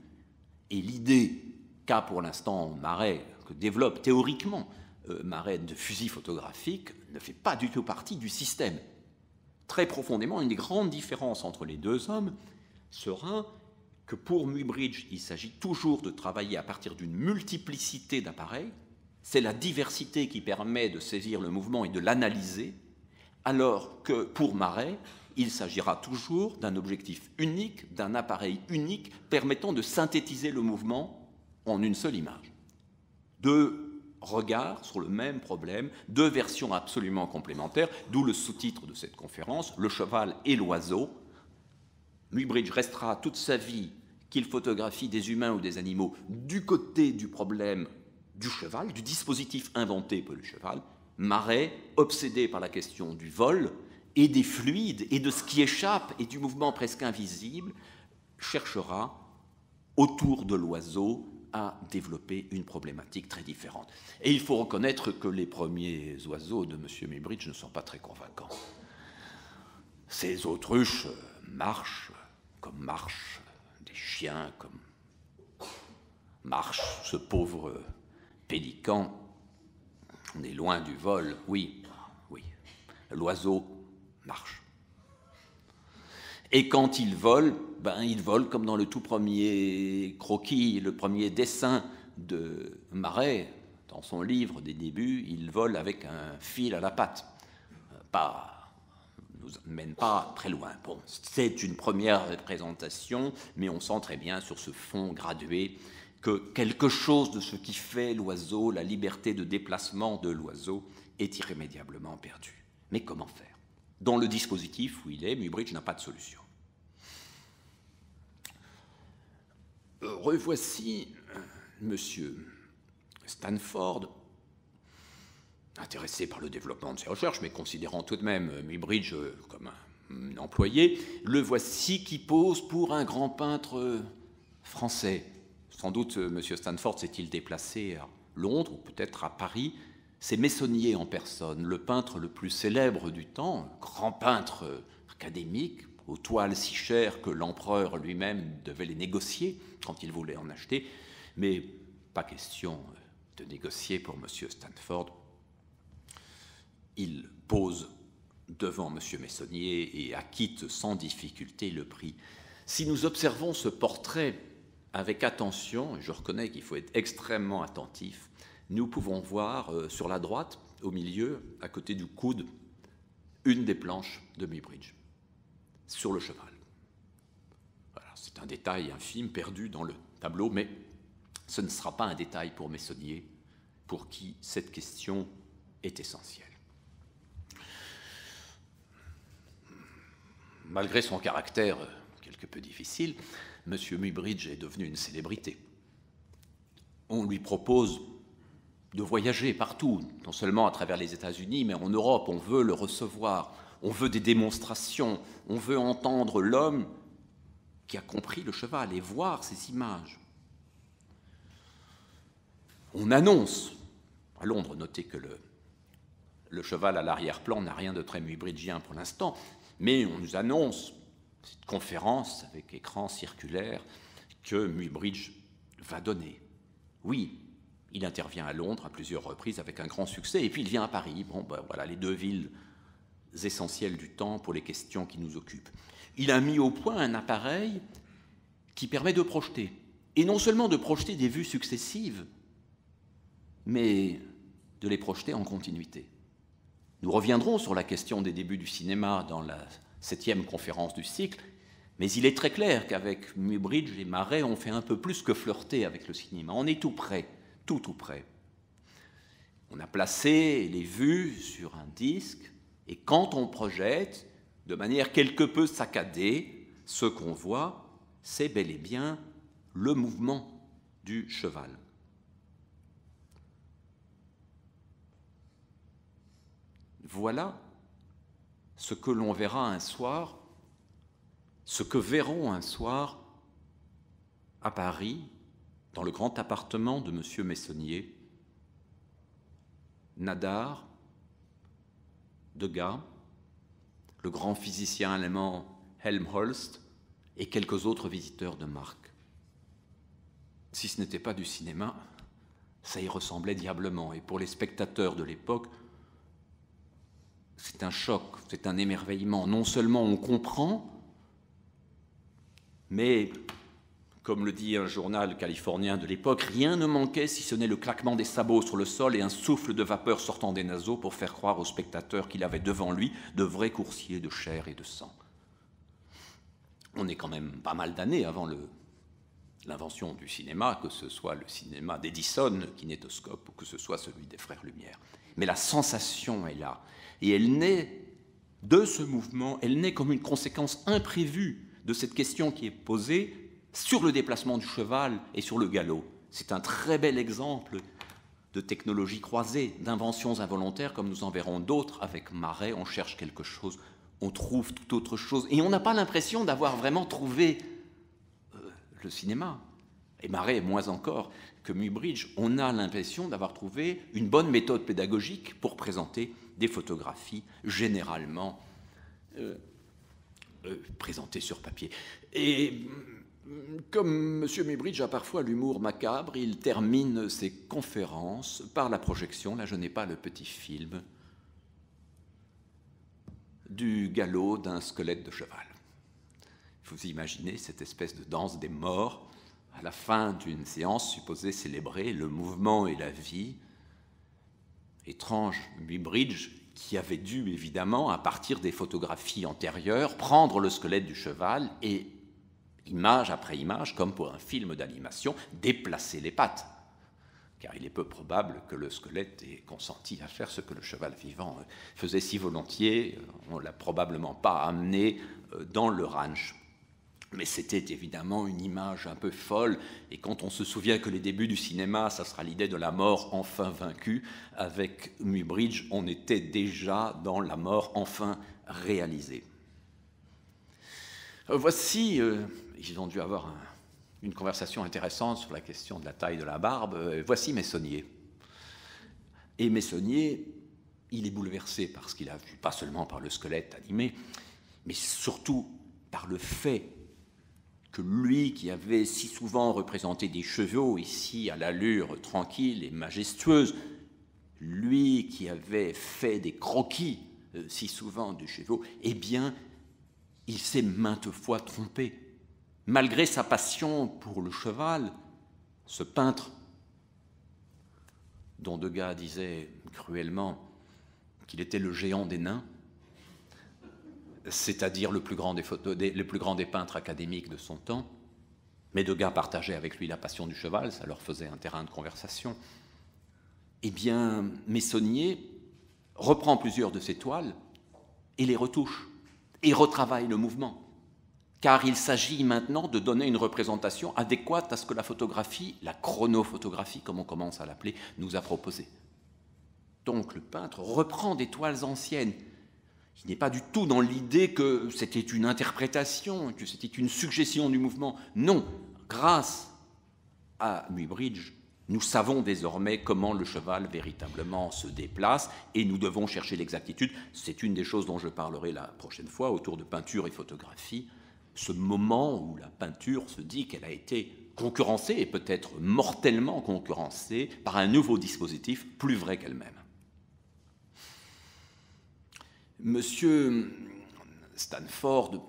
Speaker 2: Et l'idée qu'a pour l'instant Marais, que développe théoriquement euh, Marais de fusil photographique, ne fait pas du tout partie du système. Très profondément, une des grandes différences entre les deux hommes sera que pour Muybridge, il s'agit toujours de travailler à partir d'une multiplicité d'appareils. C'est la diversité qui permet de saisir le mouvement et de l'analyser, alors que pour Marais, il s'agira toujours d'un objectif unique, d'un appareil unique permettant de synthétiser le mouvement en une seule image. Deux regards sur le même problème, deux versions absolument complémentaires, d'où le sous-titre de cette conférence, Le cheval et l'oiseau. Muybridge restera toute sa vie qu'il photographie des humains ou des animaux du côté du problème du cheval, du dispositif inventé pour le cheval. Marais, obsédé par la question du vol, et des fluides et de ce qui échappe et du mouvement presque invisible, cherchera autour de l'oiseau à développer une problématique très différente. Et il faut reconnaître que les premiers oiseaux de M. Mibridge ne sont pas très convaincants. Ces autruches marchent comme marchent des chiens, comme marche ce pauvre pélican. On est loin du vol, oui, oui. L'oiseau marche. Et quand il vole, ben, il vole comme dans le tout premier croquis, le premier dessin de Marais, dans son livre des débuts, il vole avec un fil à la patte. Pas, nous mène pas très loin. C'est une première représentation, mais on sent très bien sur ce fond gradué que quelque chose de ce qui fait l'oiseau, la liberté de déplacement de l'oiseau, est irrémédiablement perdu. Mais comment faire? Dans le dispositif où il est, Muybridge n'a pas de solution. Euh, revoici euh, Monsieur Stanford, intéressé par le développement de ses recherches, mais considérant tout de même euh, Muybridge comme un employé, le voici qui pose pour un grand peintre français. Sans doute, Monsieur Stanford s'est-il déplacé à Londres ou peut-être à Paris c'est Messonnier en personne, le peintre le plus célèbre du temps, grand peintre académique, aux toiles si chères que l'empereur lui-même devait les négocier quand il voulait en acheter, mais pas question de négocier pour M. Stanford. Il pose devant M. Messonnier et acquitte sans difficulté le prix. Si nous observons ce portrait avec attention, et je reconnais qu'il faut être extrêmement attentif, nous pouvons voir euh, sur la droite, au milieu, à côté du coude, une des planches de Muybridge, sur le cheval. c'est un détail infime perdu dans le tableau, mais ce ne sera pas un détail pour Messonnier, pour qui cette question est essentielle. Malgré son caractère quelque peu difficile, M. Muybridge est devenu une célébrité. On lui propose de voyager partout, non seulement à travers les États-Unis, mais en Europe. On veut le recevoir, on veut des démonstrations, on veut entendre l'homme qui a compris le cheval et voir ces images. On annonce, à Londres, notez que le, le cheval à l'arrière-plan n'a rien de très muybridgien pour l'instant, mais on nous annonce, cette conférence avec écran circulaire, que Muybridge va donner. Oui, il intervient à Londres à plusieurs reprises avec un grand succès, et puis il vient à Paris. Bon, ben voilà, les deux villes essentielles du temps pour les questions qui nous occupent. Il a mis au point un appareil qui permet de projeter, et non seulement de projeter des vues successives, mais de les projeter en continuité. Nous reviendrons sur la question des débuts du cinéma dans la septième conférence du cycle, Mais il est très clair qu'avec Mubridge et Marais, on fait un peu plus que flirter avec le cinéma. On est tout près, tout tout près. On a placé les vues sur un disque, et quand on projette, de manière quelque peu saccadée, ce qu'on voit, c'est bel et bien le mouvement du cheval. Voilà ce que l'on verra un soir, ce que verront un soir à Paris, dans le grand appartement de M. Messonnier, Nadar, Degas, le grand physicien allemand Helmholtz et quelques autres visiteurs de marque. Si ce n'était pas du cinéma, ça y ressemblait diablement. Et pour les spectateurs de l'époque, c'est un choc, c'est un émerveillement. Non seulement on comprend, mais, comme le dit un journal californien de l'époque, rien ne manquait si ce n'est le claquement des sabots sur le sol et un souffle de vapeur sortant des naseaux pour faire croire aux spectateurs qu'il avait devant lui de vrais coursiers de chair et de sang. On est quand même pas mal d'années avant l'invention du cinéma, que ce soit le cinéma d'Edison, kinétoscope, ou que ce soit celui des frères Lumière. Mais la sensation est là. Et elle naît de ce mouvement, elle naît comme une conséquence imprévue de cette question qui est posée sur le déplacement du cheval et sur le galop. C'est un très bel exemple de technologie croisée, d'inventions involontaires, comme nous en verrons d'autres avec Marais. On cherche quelque chose, on trouve tout autre chose. Et on n'a pas l'impression d'avoir vraiment trouvé euh, le cinéma. Et Marais, moins encore que Mubridge, on a l'impression d'avoir trouvé une bonne méthode pédagogique pour présenter des photographies généralement euh, euh, présentées sur papier. Et comme M. Mubridge a parfois l'humour macabre, il termine ses conférences par la projection, là je n'ai pas le petit film, du galop d'un squelette de cheval. Vous imaginez cette espèce de danse des morts à la fin d'une séance supposée célébrer le mouvement et la vie étrange Bridge qui avait dû évidemment, à partir des photographies antérieures, prendre le squelette du cheval et, image après image, comme pour un film d'animation, déplacer les pattes. Car il est peu probable que le squelette ait consenti à faire ce que le cheval vivant faisait si volontiers. On ne l'a probablement pas amené euh, dans le ranch. Mais c'était évidemment une image un peu folle, et quand on se souvient que les débuts du cinéma, ça sera l'idée de la mort enfin vaincue, avec Mubridge, on était déjà dans la mort enfin réalisée. Euh, voici, euh, ils ont dû avoir une conversation intéressante sur la question de la taille de la barbe, euh, voici Messonnier. Et Messonnier, il est bouleversé par ce qu'il a vu, pas seulement par le squelette animé, mais surtout par le fait que lui qui avait si souvent représenté des chevaux ici à l'allure tranquille et majestueuse, lui qui avait fait des croquis euh, si souvent de chevaux, eh bien, il s'est maintes fois trompé. Malgré sa passion pour le cheval, ce peintre, dont Degas disait cruellement qu'il était le géant des nains, c'est-à-dire le, plus grand des peintres académiques de son temps. Degas partageait avec lui la passion du cheval, ça leur faisait un terrain de conversation. Eh bien, Messonnier reprend plusieurs de ses toiles et les retouche et retravaille le mouvement. Car il s'agit maintenant de donner une représentation adéquate à ce que la photographie, la chronophotographie comme on commence à l'appeler, nous a proposé. Donc le peintre reprend des toiles anciennes il n'est pas du tout dans l'idée que c'était une interprétation, que c'était une suggestion du mouvement. Non, grâce à Muybridge, nous savons désormais comment le cheval véritablement se déplace et nous devons chercher l'exactitude. C'est une des choses dont je parlerai la prochaine fois autour de peinture et photographie. Ce moment où la peinture se dit qu'elle a été concurrencée et peut-être mortellement concurrencée par un nouveau dispositif plus vrai qu'elle-même. Monsieur Stanford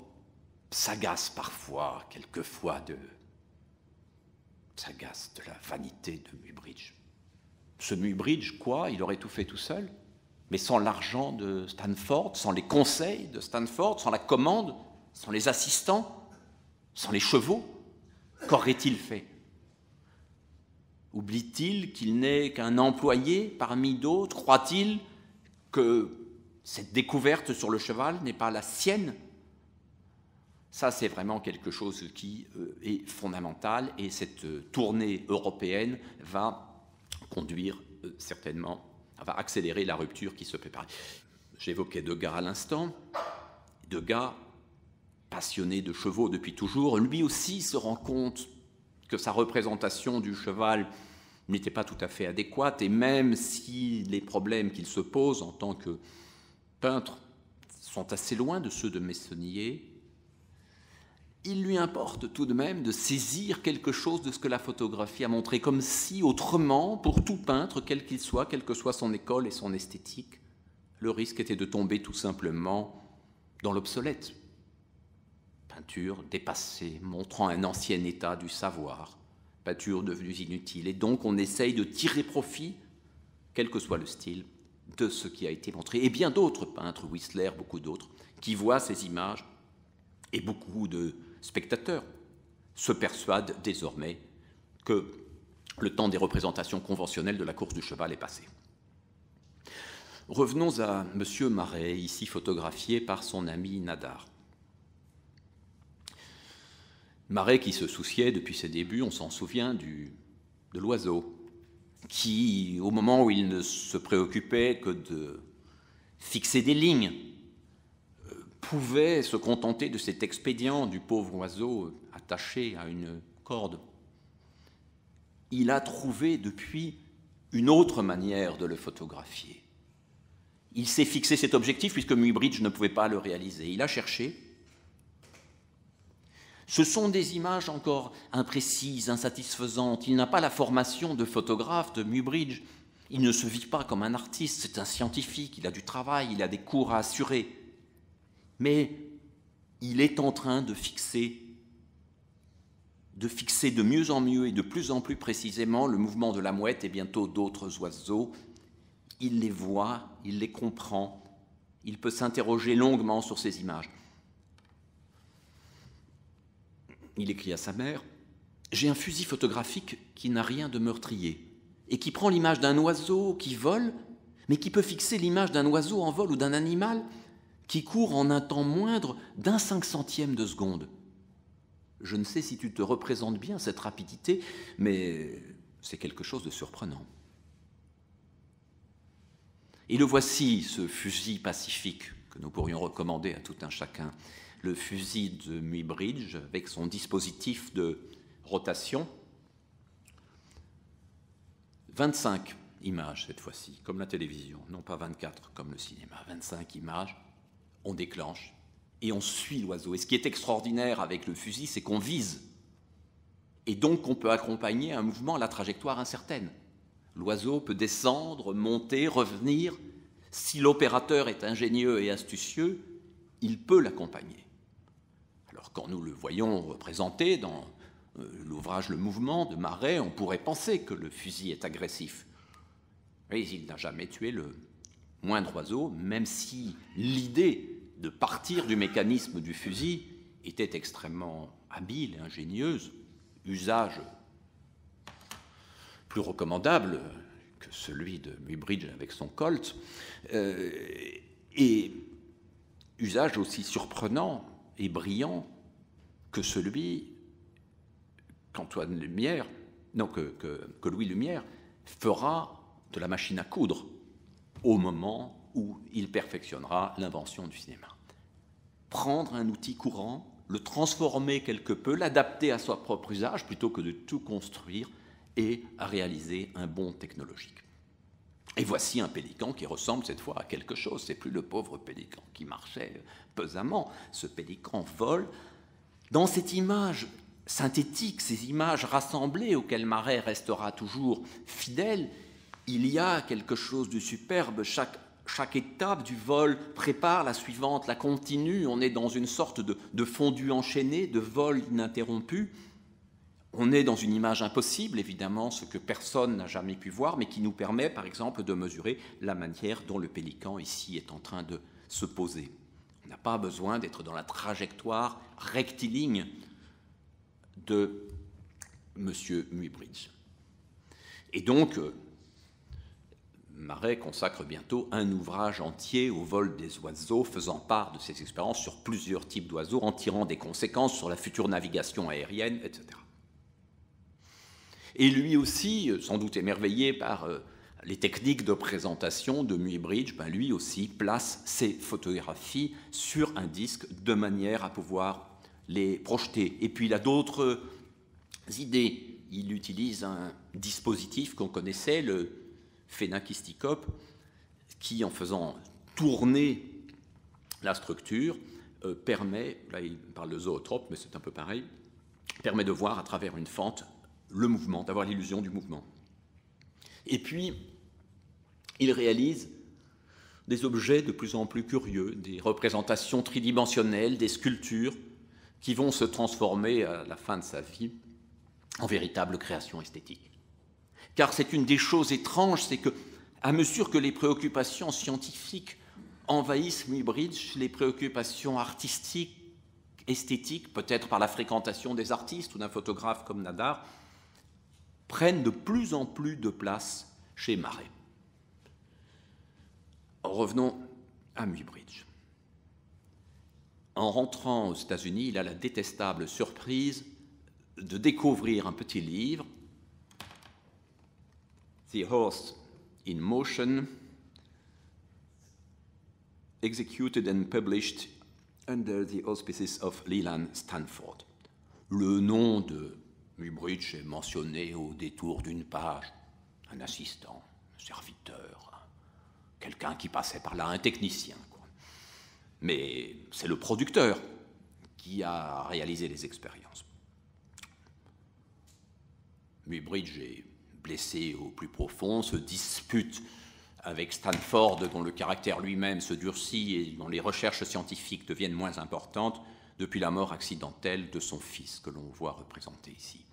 Speaker 2: s'agace parfois, quelquefois, de s'agace de la vanité de Muybridge. Ce Muybridge, quoi Il aurait tout fait tout seul? Mais sans l'argent de Stanford, sans les conseils de Stanford, sans la commande, sans les assistants Sans les chevaux, qu'aurait-il fait? Oublie-t-il qu'il n'est qu'un employé parmi d'autres? Croit-il que cette découverte sur le cheval n'est pas la sienne Ça, c'est vraiment quelque chose qui euh, est fondamental et cette euh, tournée européenne va conduire euh, certainement, va accélérer la rupture qui se prépare. J'évoquais Degas à l'instant. Degas, passionné de chevaux depuis toujours, lui aussi se rend compte que sa représentation du cheval n'était pas tout à fait adéquate, et même si les problèmes qu'il se pose en tant que peintre sont assez loin de ceux de Messonnier, il lui importe tout de même de saisir quelque chose de ce que la photographie a montré, comme si autrement, pour tout peintre, quel qu'il soit, quelle que soit son école et son esthétique, le risque était de tomber tout simplement dans l'obsolète. Peinture dépassée, montrant un ancien état du savoir, peinture devenue inutile. Et donc on essaye de tirer profit, quel que soit le style, de ce qui a été montré. Et bien d'autres peintres, Whistler, beaucoup d'autres, qui voient ces images, et beaucoup de spectateurs se persuadent désormais que le temps des représentations conventionnelles de la course du cheval est passé. Revenons à M. Marais, ici photographié par son ami Nadar. Marais qui se souciait depuis ses débuts, on s'en souvient, du, de l'oiseau, qui, au moment où il ne se préoccupait que de fixer des lignes, euh, pouvait se contenter de cet expédient du pauvre oiseau attaché à une corde. Il a trouvé depuis une autre manière de le photographier il s'est fixé cet objectif puisque Muybridge ne pouvait pas le réaliser. Il a cherché. Ce sont des images encore imprécises, insatisfaisantes. Il n'a pas la formation de photographe de Muybridge. Il ne se vit pas comme un artiste, c'est un scientifique, il a du travail, il a des cours à assurer. Mais il est en train de fixer de fixer de mieux en mieux et de plus en plus précisément le mouvement de la mouette et bientôt d'autres oiseaux il les voit, il les comprend, il peut s'interroger longuement sur ces images. Il écrit à sa mère, J'ai un fusil photographique qui n'a rien de meurtrier, et qui prend l'image d'un oiseau qui vole, mais qui peut fixer l'image d'un oiseau en vol ou d'un animal qui court en un temps moindre d'un cinq centième de seconde. Je ne sais si tu te représentes bien cette rapidité, mais c'est quelque chose de surprenant. Et le voici, ce fusil pacifique que nous pourrions recommander à tout un chacun, le fusil de Muybridge avec son dispositif de rotation. 25 images cette fois-ci, comme la télévision, non pas 24 comme le cinéma, 25 images, on déclenche et on suit l'oiseau. Et ce qui est extraordinaire avec le fusil, c'est qu'on vise. Et donc on peut accompagner un mouvement à la trajectoire incertaine. L'oiseau peut descendre, monter, revenir. Si l'opérateur est ingénieux et astucieux, il peut l'accompagner. Alors quand nous le voyons représenté dans euh, l'ouvrage Le Mouvement de Marais, on pourrait penser que le fusil est agressif. Mais il n'a jamais tué le moindre oiseau, même si l'idée de partir du mécanisme du fusil était extrêmement habile et ingénieuse, usage plus recommandable que celui de Muybridge avec son Colt, euh, et usage aussi surprenant et brillant que celui qu'Antoine Lumière, non, que, Louis Lumière fera de la machine à coudre au moment où il perfectionnera l'invention du cinéma. Prendre un outil courant, le transformer quelque peu, l'adapter à son propre usage, plutôt que de tout construire et réaliser un bond technologique. Et voici un pélican qui ressemble cette fois à quelque chose. C'est plus le pauvre pélican qui marchait pesamment. Ce pélican vole. Dans cette image synthétique, ces images rassemblées auxquelles Marais restera toujours fidèle, il y a quelque chose de superbe. Chaque, étape du vol prépare la suivante, la continue. On est dans une sorte de, de fondu enchaîné, de vol ininterrompu. On est dans une image impossible, évidemment, ce que personne n'a jamais pu voir, mais qui nous permet, par exemple, de mesurer la manière dont le pélican ici est en train de se poser. On n'a pas besoin d'être dans la trajectoire rectiligne de M. Muybridge. Et donc, euh, Marais consacre bientôt un ouvrage entier au vol des oiseaux, faisant part de ses expériences sur plusieurs types d'oiseaux, en tirant des conséquences sur la future navigation aérienne, etc. Et lui aussi, sans doute émerveillé par euh, les techniques de présentation de Muybridge, ben lui aussi place ses photographies sur un disque de manière à pouvoir les projeter. Et puis il a d'autres idées. Il utilise un dispositif qu'on connaissait, le phénakisticop, qui en faisant tourner la structure euh, permet, là il parle de zootrope, mais c'est un peu pareil, permet de voir à travers une fente le mouvement, d'avoir l'illusion du mouvement. Et puis, il réalise des objets de plus en plus curieux, des représentations tridimensionnelles, des sculptures qui vont se transformer à la fin de sa vie en véritable création esthétique. Car c'est une des choses étranges, c'est que, à mesure que les préoccupations scientifiques envahissent Muybridge, les préoccupations artistiques, esthétiques, peut-être par la fréquentation des artistes ou d'un photographe comme Nadar, prennent de plus en plus de place chez Marais. Revenons à Muybridge. En rentrant aux États-Unis, il a la détestable surprise de découvrir un petit livre, The Horse in Motion, executed and published under the auspices of Leland Stanford. Le nom de Muybridge est mentionné au détour d'une page. Un assistant, un serviteur, quelqu'un qui passait par là, un technicien. Mais c'est le producteur qui a réalisé les expériences. Muybridge est blessé au plus profond, se dispute avec Stanford, dont le caractère lui-même se durcit et dont les recherches scientifiques deviennent moins importantes depuis la mort accidentelle de son fils, que l'on voit représenté ici.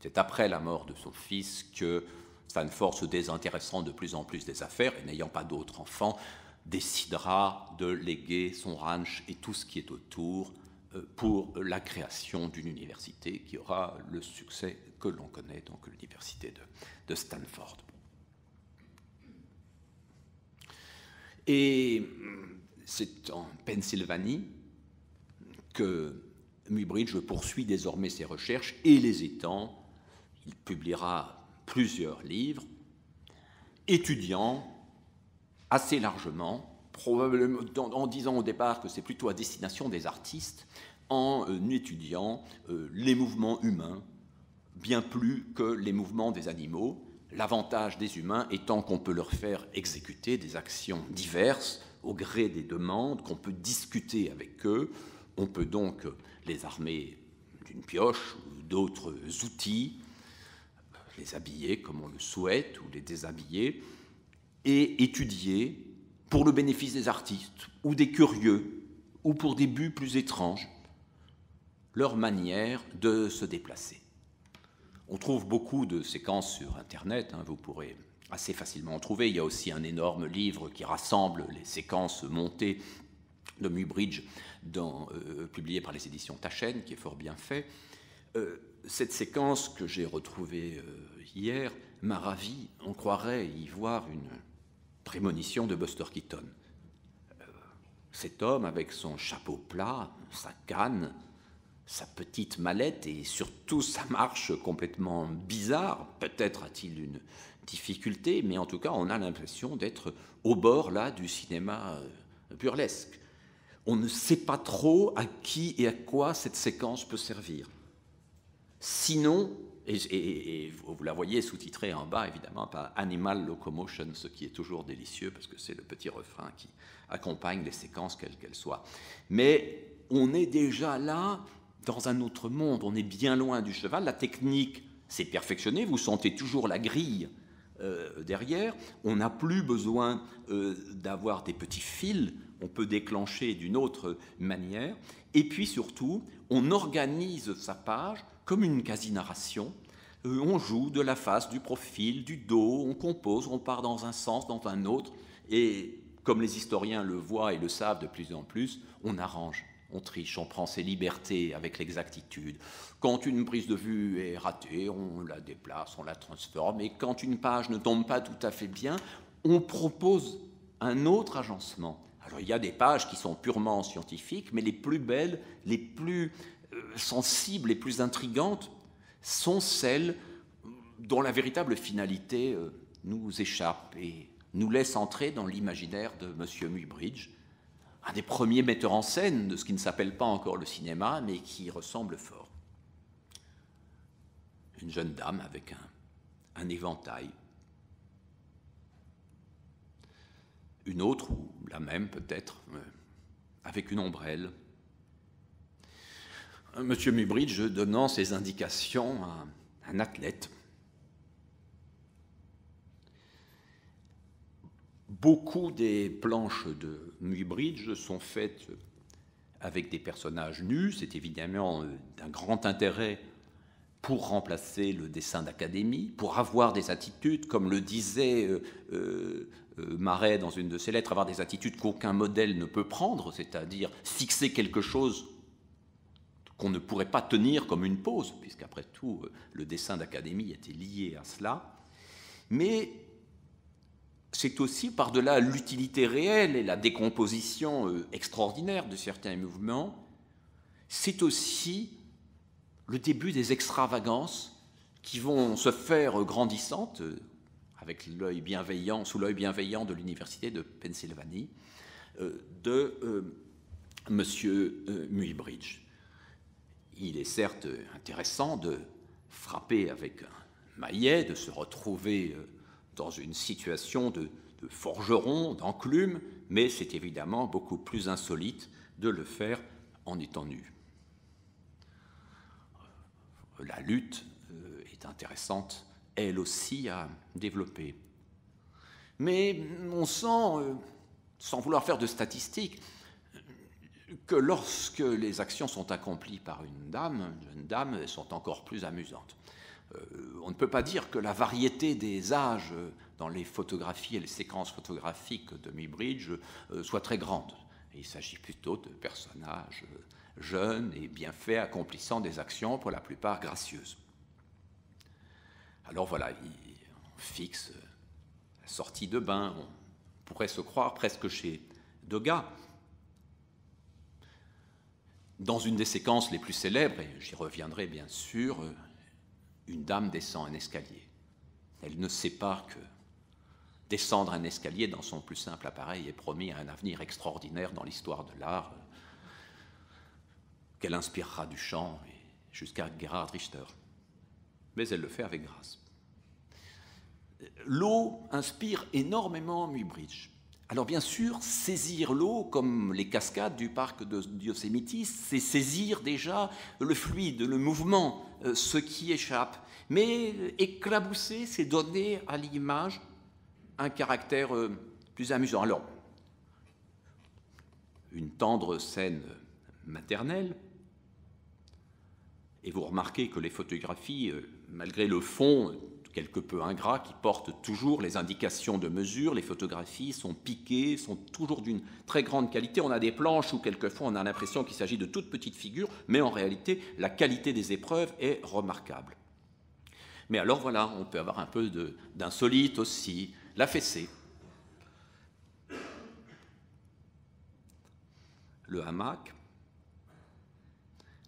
Speaker 2: C'est après la mort de son fils que Stanford, se désintéressant de plus en plus des affaires et n'ayant pas d'autres enfants, décidera de léguer son ranch et tout ce qui est autour euh, pour la création d'une université qui aura le succès que l'on connaît, donc l'université de, Stanford. Et c'est en Pennsylvanie que Muybridge poursuit désormais ses recherches et les étend il publiera plusieurs livres, étudiant assez largement, probablement en disant au départ que c'est plutôt à destination des artistes, en euh, étudiant euh, les mouvements humains bien plus que les mouvements des animaux, l'avantage des humains étant qu'on peut leur faire exécuter des actions diverses au gré des demandes, qu'on peut discuter avec eux, on peut donc les armer d'une pioche ou d'autres outils, les habiller comme on le souhaite ou les déshabiller, et étudier pour le bénéfice des artistes ou des curieux ou pour des buts plus étranges leur manière de se déplacer. On trouve beaucoup de séquences sur Internet, hein, vous pourrez assez facilement en trouver. Il y a aussi un énorme livre qui rassemble les séquences montées de Mubridge, dans, euh, publié par les éditions Tachen, qui est fort bien fait. Euh, cette séquence que j'ai retrouvée euh, hier m'a ravi. On croirait y voir une prémonition de Buster Keaton. Euh, cet homme, avec son chapeau plat, sa canne, sa petite mallette et surtout sa marche complètement bizarre, peut-être a-t-il une difficulté, mais en tout cas, on a l'impression d'être au bord là du cinéma burlesque. On ne sait pas trop à qui et à quoi cette séquence peut servir. Sinon, et, vous la voyez sous-titrée en bas, évidemment, par Animal Locomotion, ce qui est toujours délicieux parce que c'est le petit refrain qui accompagne les séquences, quelles qu'elles soient. Mais on est déjà là dans un autre monde, on est bien loin du cheval, la technique s'est perfectionnée, vous sentez toujours la grille euh, derrière, on n'a plus besoin euh, d'avoir des petits fils, on peut déclencher d'une autre manière, et puis surtout, on organise sa page comme une quasi-narration. Euh, on joue de la face, du profil, du dos, on compose, on part dans un sens, dans un autre, et comme les historiens le voient et le savent de plus en plus, on arrange on triche, on prend ses libertés avec l'exactitude. Quand une prise de vue est ratée, on la déplace, on la transforme. Et quand une page ne tombe pas tout à fait bien, on propose un autre agencement. Alors il y a des pages qui sont purement scientifiques, mais les plus belles, les plus sensibles, les plus intrigantes sont celles dont la véritable finalité euh, nous échappe et nous laisse entrer dans l'imaginaire de M. Muybridge, un des premiers metteurs en scène de ce qui ne s'appelle pas encore le cinéma, mais qui ressemble fort. Une jeune dame avec un, un éventail. Une autre, ou la même peut-être, euh, avec une ombrelle. Monsieur Mubridge donnant ses indications à un athlète. Beaucoup des planches de Muybridge sont faites avec des personnages nus. C'est évidemment euh, d'un grand intérêt pour remplacer le dessin d'académie, pour avoir des attitudes, comme le disait euh, euh, Marais dans une de ses lettres, avoir des attitudes qu'aucun modèle ne peut prendre, c'est-à-dire fixer quelque chose qu'on ne pourrait pas tenir comme une pose, puisqu'après tout, le dessin d'académie était lié à cela. Mais c'est aussi par-delà l'utilité réelle et la décomposition euh, extraordinaire de certains mouvements, c'est aussi le début des extravagances qui vont se faire grandissantes euh, avec l'œil bienveillant, sous l'œil bienveillant de l'université de Pennsylvanie, euh, de Monsieur Muybridge. Il est certes intéressant de frapper avec un maillet, de se retrouver dans une situation de, forgeron, d'enclume, mais c'est évidemment beaucoup plus insolite de le faire en étant nu. La lutte euh, est intéressante, elle aussi, à développer. Mais on sent, euh, sans vouloir faire de statistiques, que lorsque les actions sont accomplies par une dame, une jeune dame, elles sont encore plus amusantes. Euh, on ne peut pas dire que la variété des âges dans les photographies et les séquences photographiques de Mibridge euh, soit très grande. Il s'agit plutôt de personnages jeunes et bien faits, accomplissant des actions pour la plupart gracieuses. Alors voilà, on fixe la sortie de bain, on pourrait se croire presque chez Degas. Dans une des séquences les plus célèbres, et j'y reviendrai bien sûr, une dame descend un escalier. Elle ne sait pas que descendre un escalier dans son plus simple appareil est promis à un avenir extraordinaire dans l'histoire de l'art, qu'elle inspirera du chant jusqu'à Gerhard Richter. Mais elle le fait avec grâce. L'eau inspire énormément Muybridge. Alors bien sûr, saisir l'eau, comme les cascades du parc de Yosemite, c'est saisir déjà le fluide, le mouvement, euh, ce qui échappe. Mais éclabousser, c'est donner à l'image un caractère euh, plus amusant. Alors, une tendre scène maternelle, et vous remarquez que les photographies, euh, malgré le fond quelque peu ingrat qui porte toujours les indications de mesure. Les photographies sont piquées, sont toujours d'une très grande qualité. On a des planches où quelquefois on a l'impression qu'il s'agit de toutes petites figures, mais en réalité la qualité des épreuves est remarquable. Mais alors voilà, on peut avoir un peu d'insolite aussi, la fessée. Le hamac,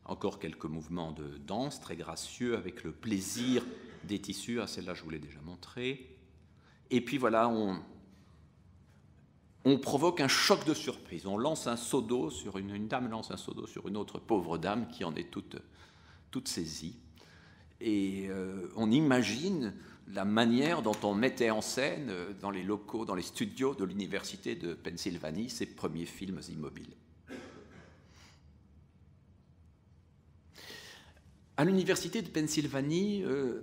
Speaker 2: encore quelques mouvements de danse très gracieux avec le plaisir des tissus, ah, celle-là je vous l'ai déjà montré. Et puis voilà, on, provoque un choc de surprise. On lance un seau d'eau sur une, dame lance un seau d'eau sur une autre pauvre dame qui en est toute, toute saisie. Et euh, on imagine la manière dont on mettait en scène euh, dans les locaux, dans les studios de l'université de Pennsylvanie, ces premiers films immobiles. À l'université de Pennsylvanie, euh,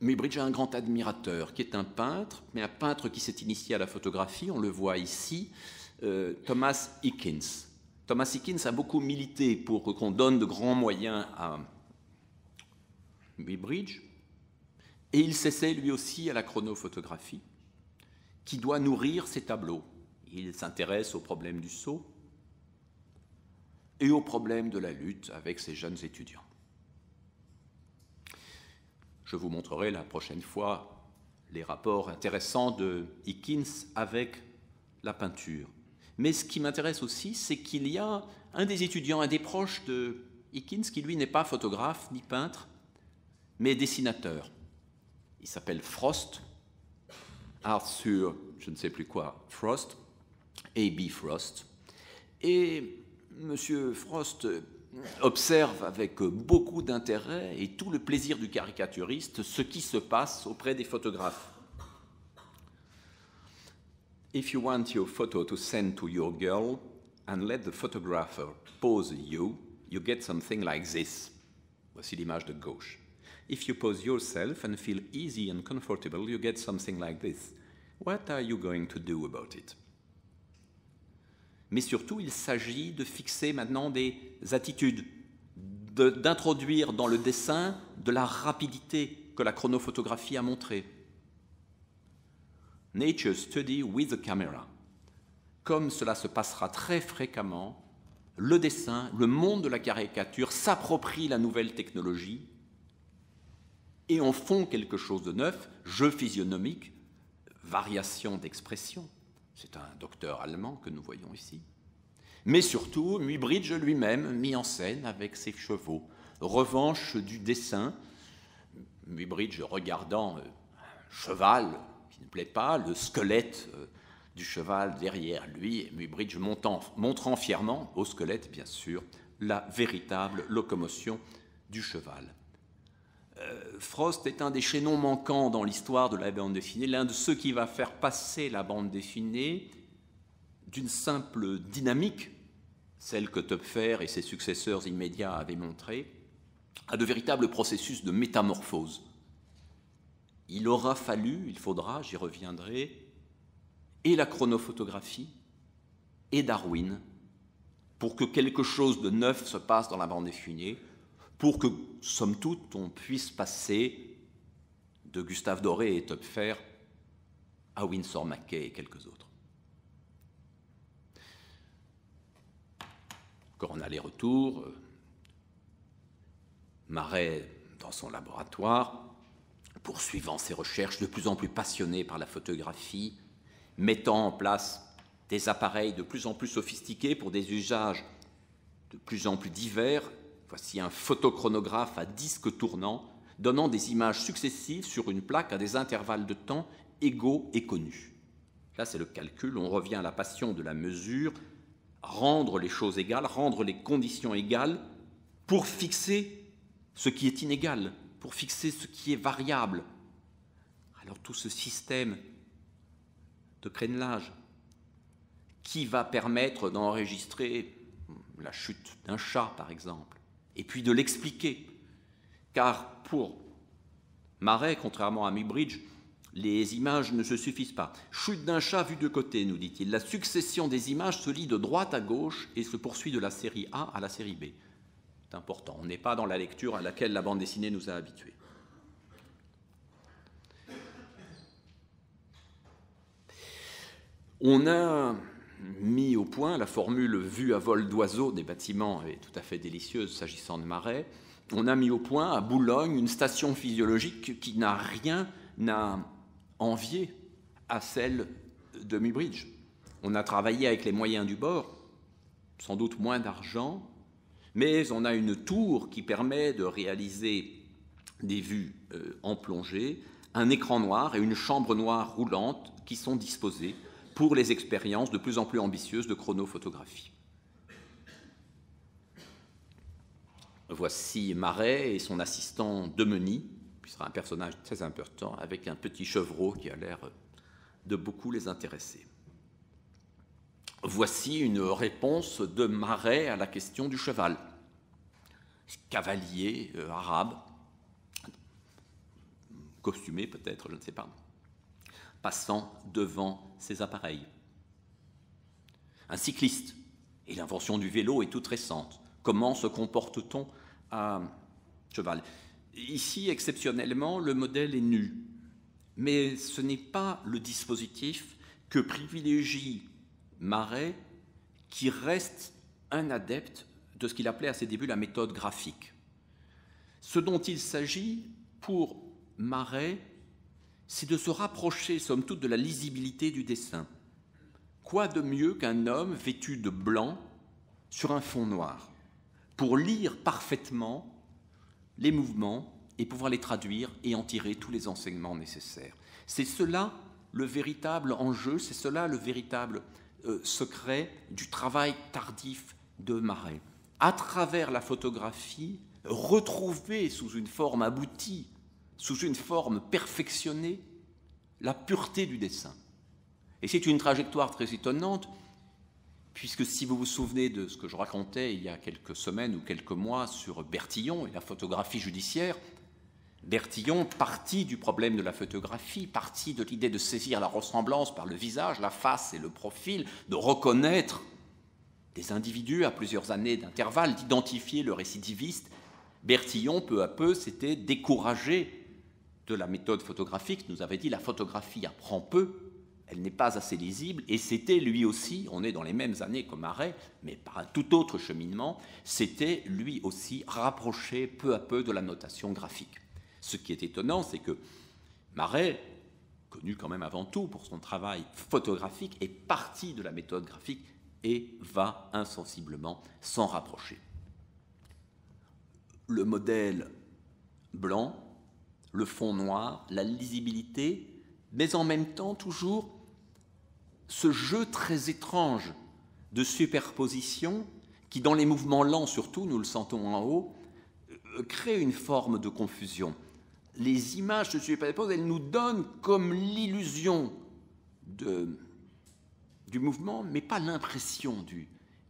Speaker 2: est un grand admirateur, qui est un peintre, mais un peintre qui s'est initié à la photographie, on le voit ici, euh, Thomas Hickins. Thomas Hickins a beaucoup milité pour qu'on donne de grands moyens à Muybridge, et il s'essaie lui aussi à la chronophotographie, qui doit nourrir ses tableaux. Il s'intéresse au problème du saut, et au problème de la lutte avec ces jeunes étudiants. Je vous montrerai la prochaine fois les rapports intéressants de Hickins avec la peinture. Mais ce qui m'intéresse aussi, c'est qu'il y a un des étudiants, un des proches de Hickins, qui lui n'est pas photographe ni peintre, mais dessinateur. Il s'appelle Frost, Arthur, je ne sais plus quoi, Frost, A.B. Frost. Et M. Frost observe avec beaucoup d'intérêt et tout le plaisir du caricaturiste ce qui se passe auprès des photographes. If you want your photo to send to your girl and let the photographer pose you, you get something like this. Voici l'image de gauche. If you pose yourself and feel easy and comfortable, you get something like this. What are you going to do about it? Mais surtout, il s'agit de fixer maintenant des attitudes, d'introduire dans le dessin de la rapidité que la chronophotographie a montrée. Nature Study with the Camera. Comme cela se passera très fréquemment, le dessin, le monde de la caricature s'approprie la nouvelle technologie et en font quelque chose de neuf, jeu physionomique, variation d'expression. C'est un docteur allemand que nous voyons ici. Mais surtout, Muybridge lui-même mis en scène avec ses chevaux. Revanche du dessin, Muybridge regardant euh, un cheval ne plaît pas, le squelette euh, du cheval derrière lui, Muybridge montrant fièrement, au squelette bien sûr, la véritable locomotion du cheval. Euh, Frost est un des chaînons manquants dans l'histoire de la bande dessinée, l'un de ceux qui va faire passer la bande dessinée d'une simple dynamique, celle que Topfer et ses successeurs immédiats avaient montrée, à de véritables processus de métamorphose. Il aura fallu, il faudra, j'y reviendrai, et la chronophotographie et Darwin pour que quelque chose de neuf se passe dans la bande dessinée, pour que, somme toute, on puisse passer de Gustave Doré et Topfer à Winsor McKay et quelques autres. Encore en aller-retour, Marais dans son laboratoire, poursuivant ses recherches de plus en plus passionné par la photographie, mettant en place des appareils de plus en plus sophistiqués pour des usages de plus en plus divers. Voici un photochronographe à disque tournant, donnant des images successives sur une plaque à des intervalles de temps égaux et connus. Là, c'est le calcul, on revient à la passion de la mesure, rendre les choses égales, rendre les conditions égales pour fixer ce qui est inégal, pour fixer ce qui est variable. Alors tout ce système de crénelage qui va permettre d'enregistrer la chute d'un chat, par exemple, et puis de l'expliquer. Car pour Marais, contrairement à Mibridge, les images ne se suffisent pas. Chute d'un chat vu de côté, nous dit-il. La succession des images se lit de droite à gauche et se poursuit de la série A à la série B important. On n'est pas dans la lecture à laquelle la bande dessinée nous a habitués. On a mis au point la formule vue à vol d'oiseau des bâtiments est tout à fait délicieuse s'agissant de marais. On a mis au point à Boulogne une station physiologique qui n'a rien à envier à celle de Mubridge. On a travaillé avec les moyens du bord, sans doute moins d'argent, mais on a une tour qui permet de réaliser des vues euh, en plongée, un écran noir et une chambre noire roulante qui sont disposés pour les expériences de plus en plus ambitieuses de chronophotographie. Voici Marais et son assistant Demeny, qui sera un personnage très important, avec un petit chevreau qui a l'air de beaucoup les intéresser. Voici une réponse de Marais à la question du cheval. Cavalier euh, arabe, costumé peut-être, je ne sais pas, passant devant ses appareils. Un cycliste, et l'invention du vélo est toute récente. Comment se comporte-t-on à cheval? Ici, exceptionnellement, le modèle est nu, mais ce n'est pas le dispositif que privilégie Marais, qui reste un adepte de ce qu'il appelait à ses débuts la méthode graphique. Ce dont il s'agit pour Marais, c'est de se rapprocher, somme toute, de la lisibilité du dessin. Quoi de mieux qu'un homme vêtu de blanc sur un fond noir pour lire parfaitement les mouvements et pouvoir les traduire et en tirer tous les enseignements nécessaires. C'est cela le véritable enjeu, c'est cela le véritable euh, secret du travail tardif de Marais. À travers la photographie, retrouver sous une forme aboutie, sous une forme perfectionnée, la pureté du dessin. Et c'est une trajectoire très étonnante, puisque si vous vous souvenez de ce que je racontais il y a quelques semaines ou quelques mois sur Bertillon et la photographie judiciaire, Bertillon partit du problème de la photographie, partit de l'idée de saisir la ressemblance par le visage, la face et le profil, de reconnaître des individus à plusieurs années d'intervalle, d'identifier le récidiviste. Bertillon, peu à peu, s'était découragé de la méthode photographique, nous avait dit la photographie apprend peu, elle n'est pas assez lisible, et c'était lui aussi, on est dans les mêmes années que Marais, mais par un tout autre cheminement, c'était lui aussi rapproché peu à peu de la notation graphique. Ce qui est étonnant, c'est que Marais, connu quand même avant tout pour son travail photographique, est parti de la méthode graphique et va insensiblement s'en rapprocher. Le modèle blanc, le fond noir, la lisibilité, mais en même temps toujours ce jeu très étrange de superposition qui, dans les mouvements lents surtout, nous le sentons en haut, euh, crée une forme de confusion les images de superposent, elles nous donnent comme l'illusion du mouvement, mais pas l'impression du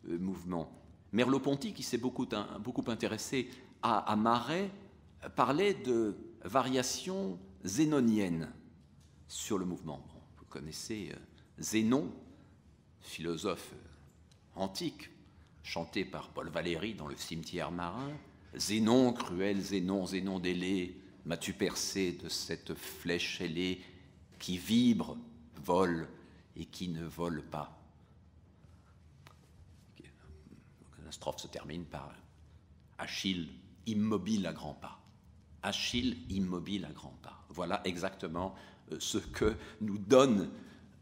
Speaker 2: euh, mouvement. Merleau-Ponty, qui s'est beaucoup, beaucoup, intéressé à, à Marais, parlait de variations zénoniennes sur le mouvement. vous connaissez euh, Zénon, philosophe euh, antique, chanté par Paul Valéry dans le cimetière marin. Zénon, cruel Zénon, Zénon délai, M'as-tu percé de cette flèche ailée qui vibre, vole et qui ne vole pas La strophe se termine par Achille immobile à grands pas. Achille immobile à grands pas. Voilà exactement euh, ce que nous donne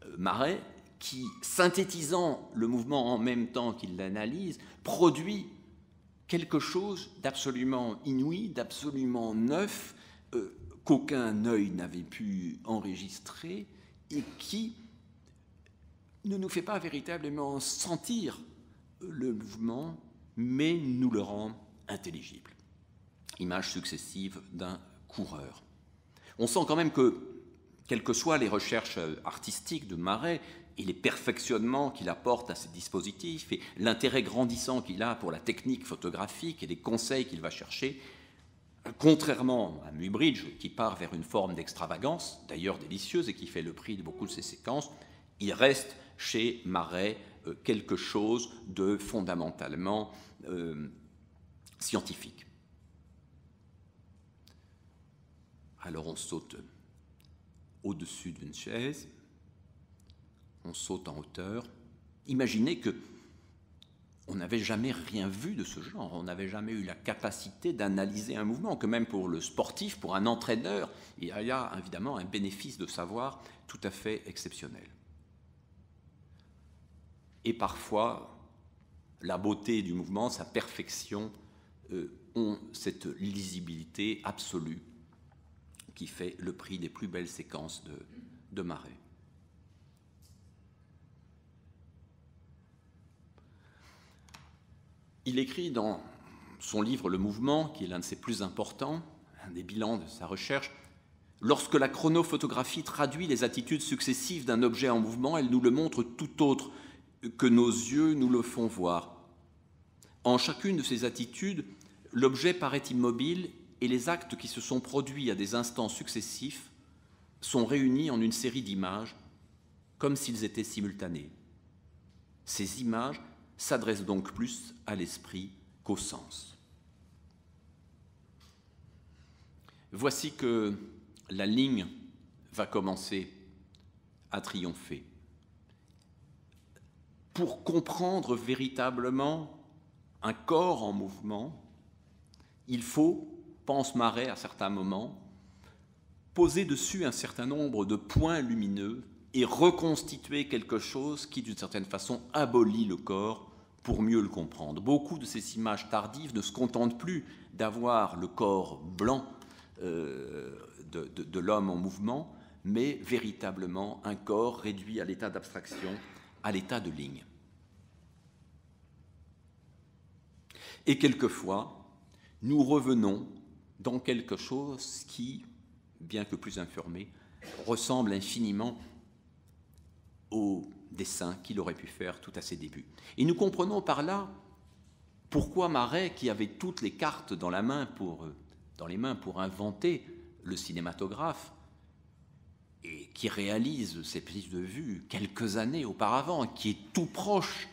Speaker 2: euh, Marais, qui, synthétisant le mouvement en même temps qu'il l'analyse, produit quelque chose d'absolument inouï, d'absolument neuf, euh, qu'aucun œil n'avait pu enregistrer et qui ne nous fait pas véritablement sentir le mouvement, mais nous le rend intelligible. Image successive d'un coureur. On sent quand même que, quelles que soient les recherches artistiques de Marais et les perfectionnements qu'il apporte à ses dispositifs et l'intérêt grandissant qu'il a pour la technique photographique et les conseils qu'il va chercher, Contrairement à Muybridge, qui part vers une forme d'extravagance, d'ailleurs délicieuse et qui fait le prix de beaucoup de ses séquences, il reste chez Marais euh, quelque chose de fondamentalement euh, scientifique. Alors on saute au-dessus d'une chaise, on saute en hauteur. Imaginez que on n'avait jamais rien vu de ce genre, on n'avait jamais eu la capacité d'analyser un mouvement, que même pour le sportif, pour un entraîneur, il y a évidemment un bénéfice de savoir tout à fait exceptionnel. Et parfois, la beauté du mouvement, sa perfection, euh, ont cette lisibilité absolue qui fait le prix des plus belles séquences de, de. Il écrit dans son livre Le Mouvement, qui est l'un de ses plus importants, un des bilans de sa recherche, Lorsque la chronophotographie traduit les attitudes successives d'un objet en mouvement, elle nous le montre tout autre que nos yeux nous le font voir. En chacune de ces attitudes, l'objet paraît immobile et les actes qui se sont produits à des instants successifs sont réunis en une série d'images, comme s'ils étaient simultanés. Ces images s'adresse donc plus à l'esprit qu'au sens. Voici que la ligne va commencer à triompher. Pour comprendre véritablement un corps en mouvement, il faut, pense Marais à certains moments, poser dessus un certain nombre de points lumineux et reconstituer quelque chose qui, d'une certaine façon, abolit le corps pour mieux le comprendre. Beaucoup de ces images tardives ne se contentent plus d'avoir le corps blanc euh, de, de l'homme en mouvement, mais véritablement un corps réduit à l'état d'abstraction, à l'état de ligne. Et quelquefois, nous revenons dans quelque chose qui, bien que plus informé, ressemble infiniment au dessin qu'il aurait pu faire tout à ses débuts. Et nous comprenons par là pourquoi Marais, qui avait toutes les cartes dans, la main pour, dans les mains pour inventer le cinématographe, et qui réalise ses prises de vue quelques années auparavant, qui est tout proche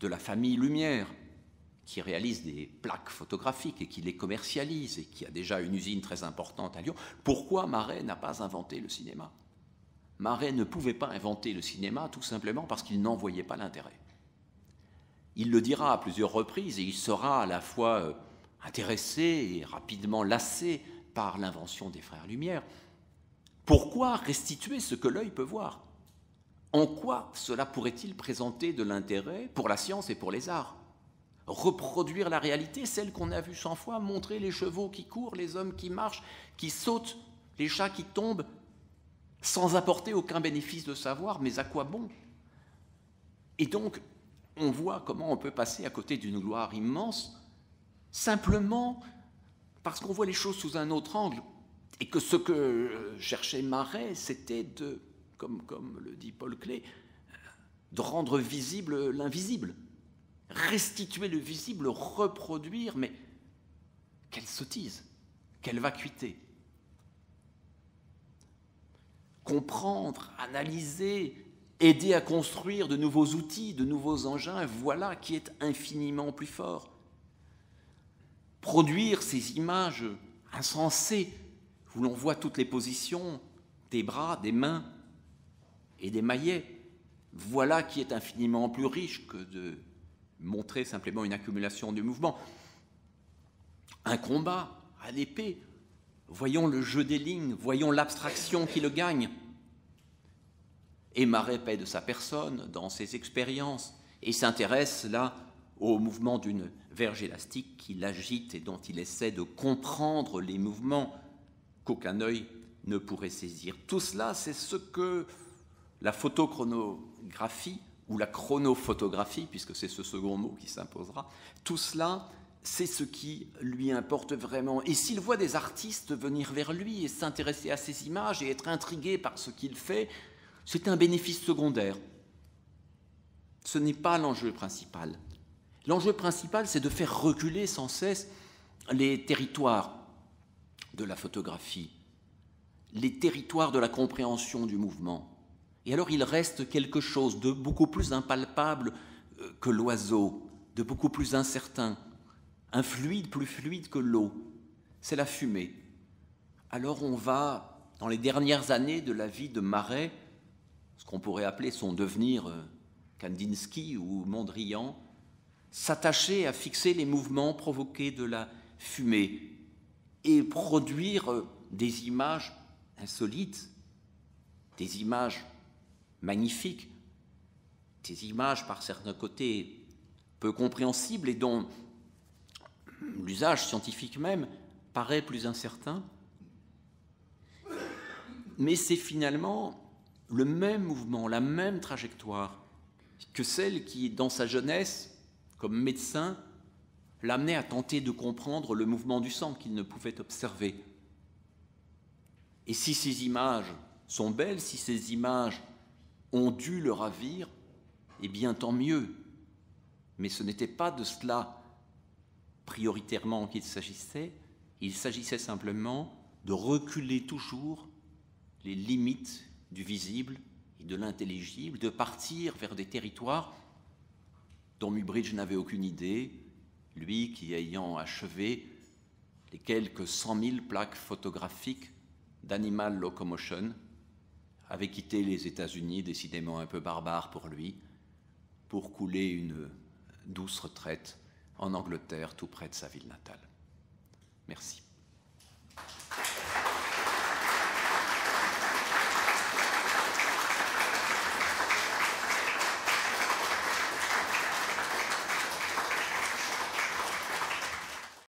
Speaker 2: de la famille Lumière, qui réalise des plaques photographiques et qui les commercialise et qui a déjà une usine très importante à Lyon, pourquoi Marais n'a pas inventé le cinéma? Marais ne pouvait pas inventer le cinéma tout simplement parce qu'il n'en voyait pas l'intérêt. Il le dira à plusieurs reprises et il sera à la fois euh, intéressé et rapidement lassé par l'invention des frères Lumière. Pourquoi restituer ce que l'œil peut voir? En quoi cela pourrait-il présenter de l'intérêt pour la science et pour les arts? Reproduire la réalité, celle qu'on a vue cent fois, montrer les chevaux qui courent, les hommes qui marchent, qui sautent, les chats qui tombent, sans apporter aucun bénéfice de savoir, mais à quoi bon? Et donc, on voit comment on peut passer à côté d'une gloire immense, simplement parce qu'on voit les choses sous un autre angle, et que ce que cherchait Marais, c'était de, comme, comme le dit Paul Clé, de rendre visible l'invisible restituer le visible, reproduire, mais quelle sottise, quelle vacuité. Comprendre, analyser, aider à construire de nouveaux outils, de nouveaux engins, voilà qui est infiniment plus fort. Produire ces images insensées, où l'on voit toutes les positions des bras, des mains et des maillets, voilà qui est infiniment plus riche que de montrer simplement une accumulation du mouvement. Un combat à l'épée, voyons le jeu des lignes, voyons l'abstraction qui le gagne. Et Marais paie de sa personne dans ses expériences et s'intéresse là au mouvement d'une verge élastique qui l'agite et dont il essaie de comprendre les mouvements qu'aucun œil ne pourrait saisir. Tout cela, c'est ce que la photochronographie ou la chronophotographie, puisque c'est ce second mot qui s'imposera, tout cela, c'est ce qui lui importe vraiment. Et s'il voit des artistes venir vers lui et s'intéresser à ces images et être intrigué par ce qu'il fait, c'est un bénéfice secondaire. Ce n'est pas l'enjeu principal. L'enjeu principal, c'est de faire reculer sans cesse les territoires de la photographie, les territoires de la compréhension du mouvement. Et alors il reste quelque chose de beaucoup plus impalpable euh, que l'oiseau, de beaucoup plus incertain, un fluide plus fluide que l'eau, c'est la fumée. Alors on va, dans les dernières années de la vie de Marais, ce qu'on pourrait appeler son devenir euh, Kandinsky ou Mondrian, s'attacher à fixer les mouvements provoqués de la fumée et produire euh, des images insolites, des images magnifiques, des images par certains côtés peu compréhensibles et dont l'usage scientifique même paraît plus incertain. Mais c'est finalement le même mouvement, la même trajectoire que celle qui, dans sa jeunesse, comme médecin, l'amenait à tenter de comprendre le mouvement du sang qu'il ne pouvait observer. Et si ces images sont belles, si ces images ont dû le ravir, eh bien tant mieux. Mais ce n'était pas de cela prioritairement qu'il s'agissait, il s'agissait simplement de reculer toujours les limites du visible et de l'intelligible, de partir vers des territoires dont Mubridge n'avait aucune idée, lui qui ayant achevé les quelques cent mille plaques photographiques d'Animal Locomotion, avait quitté les États-Unis, décidément un peu barbare pour lui, pour couler une douce retraite en Angleterre, tout près de sa ville natale. Merci.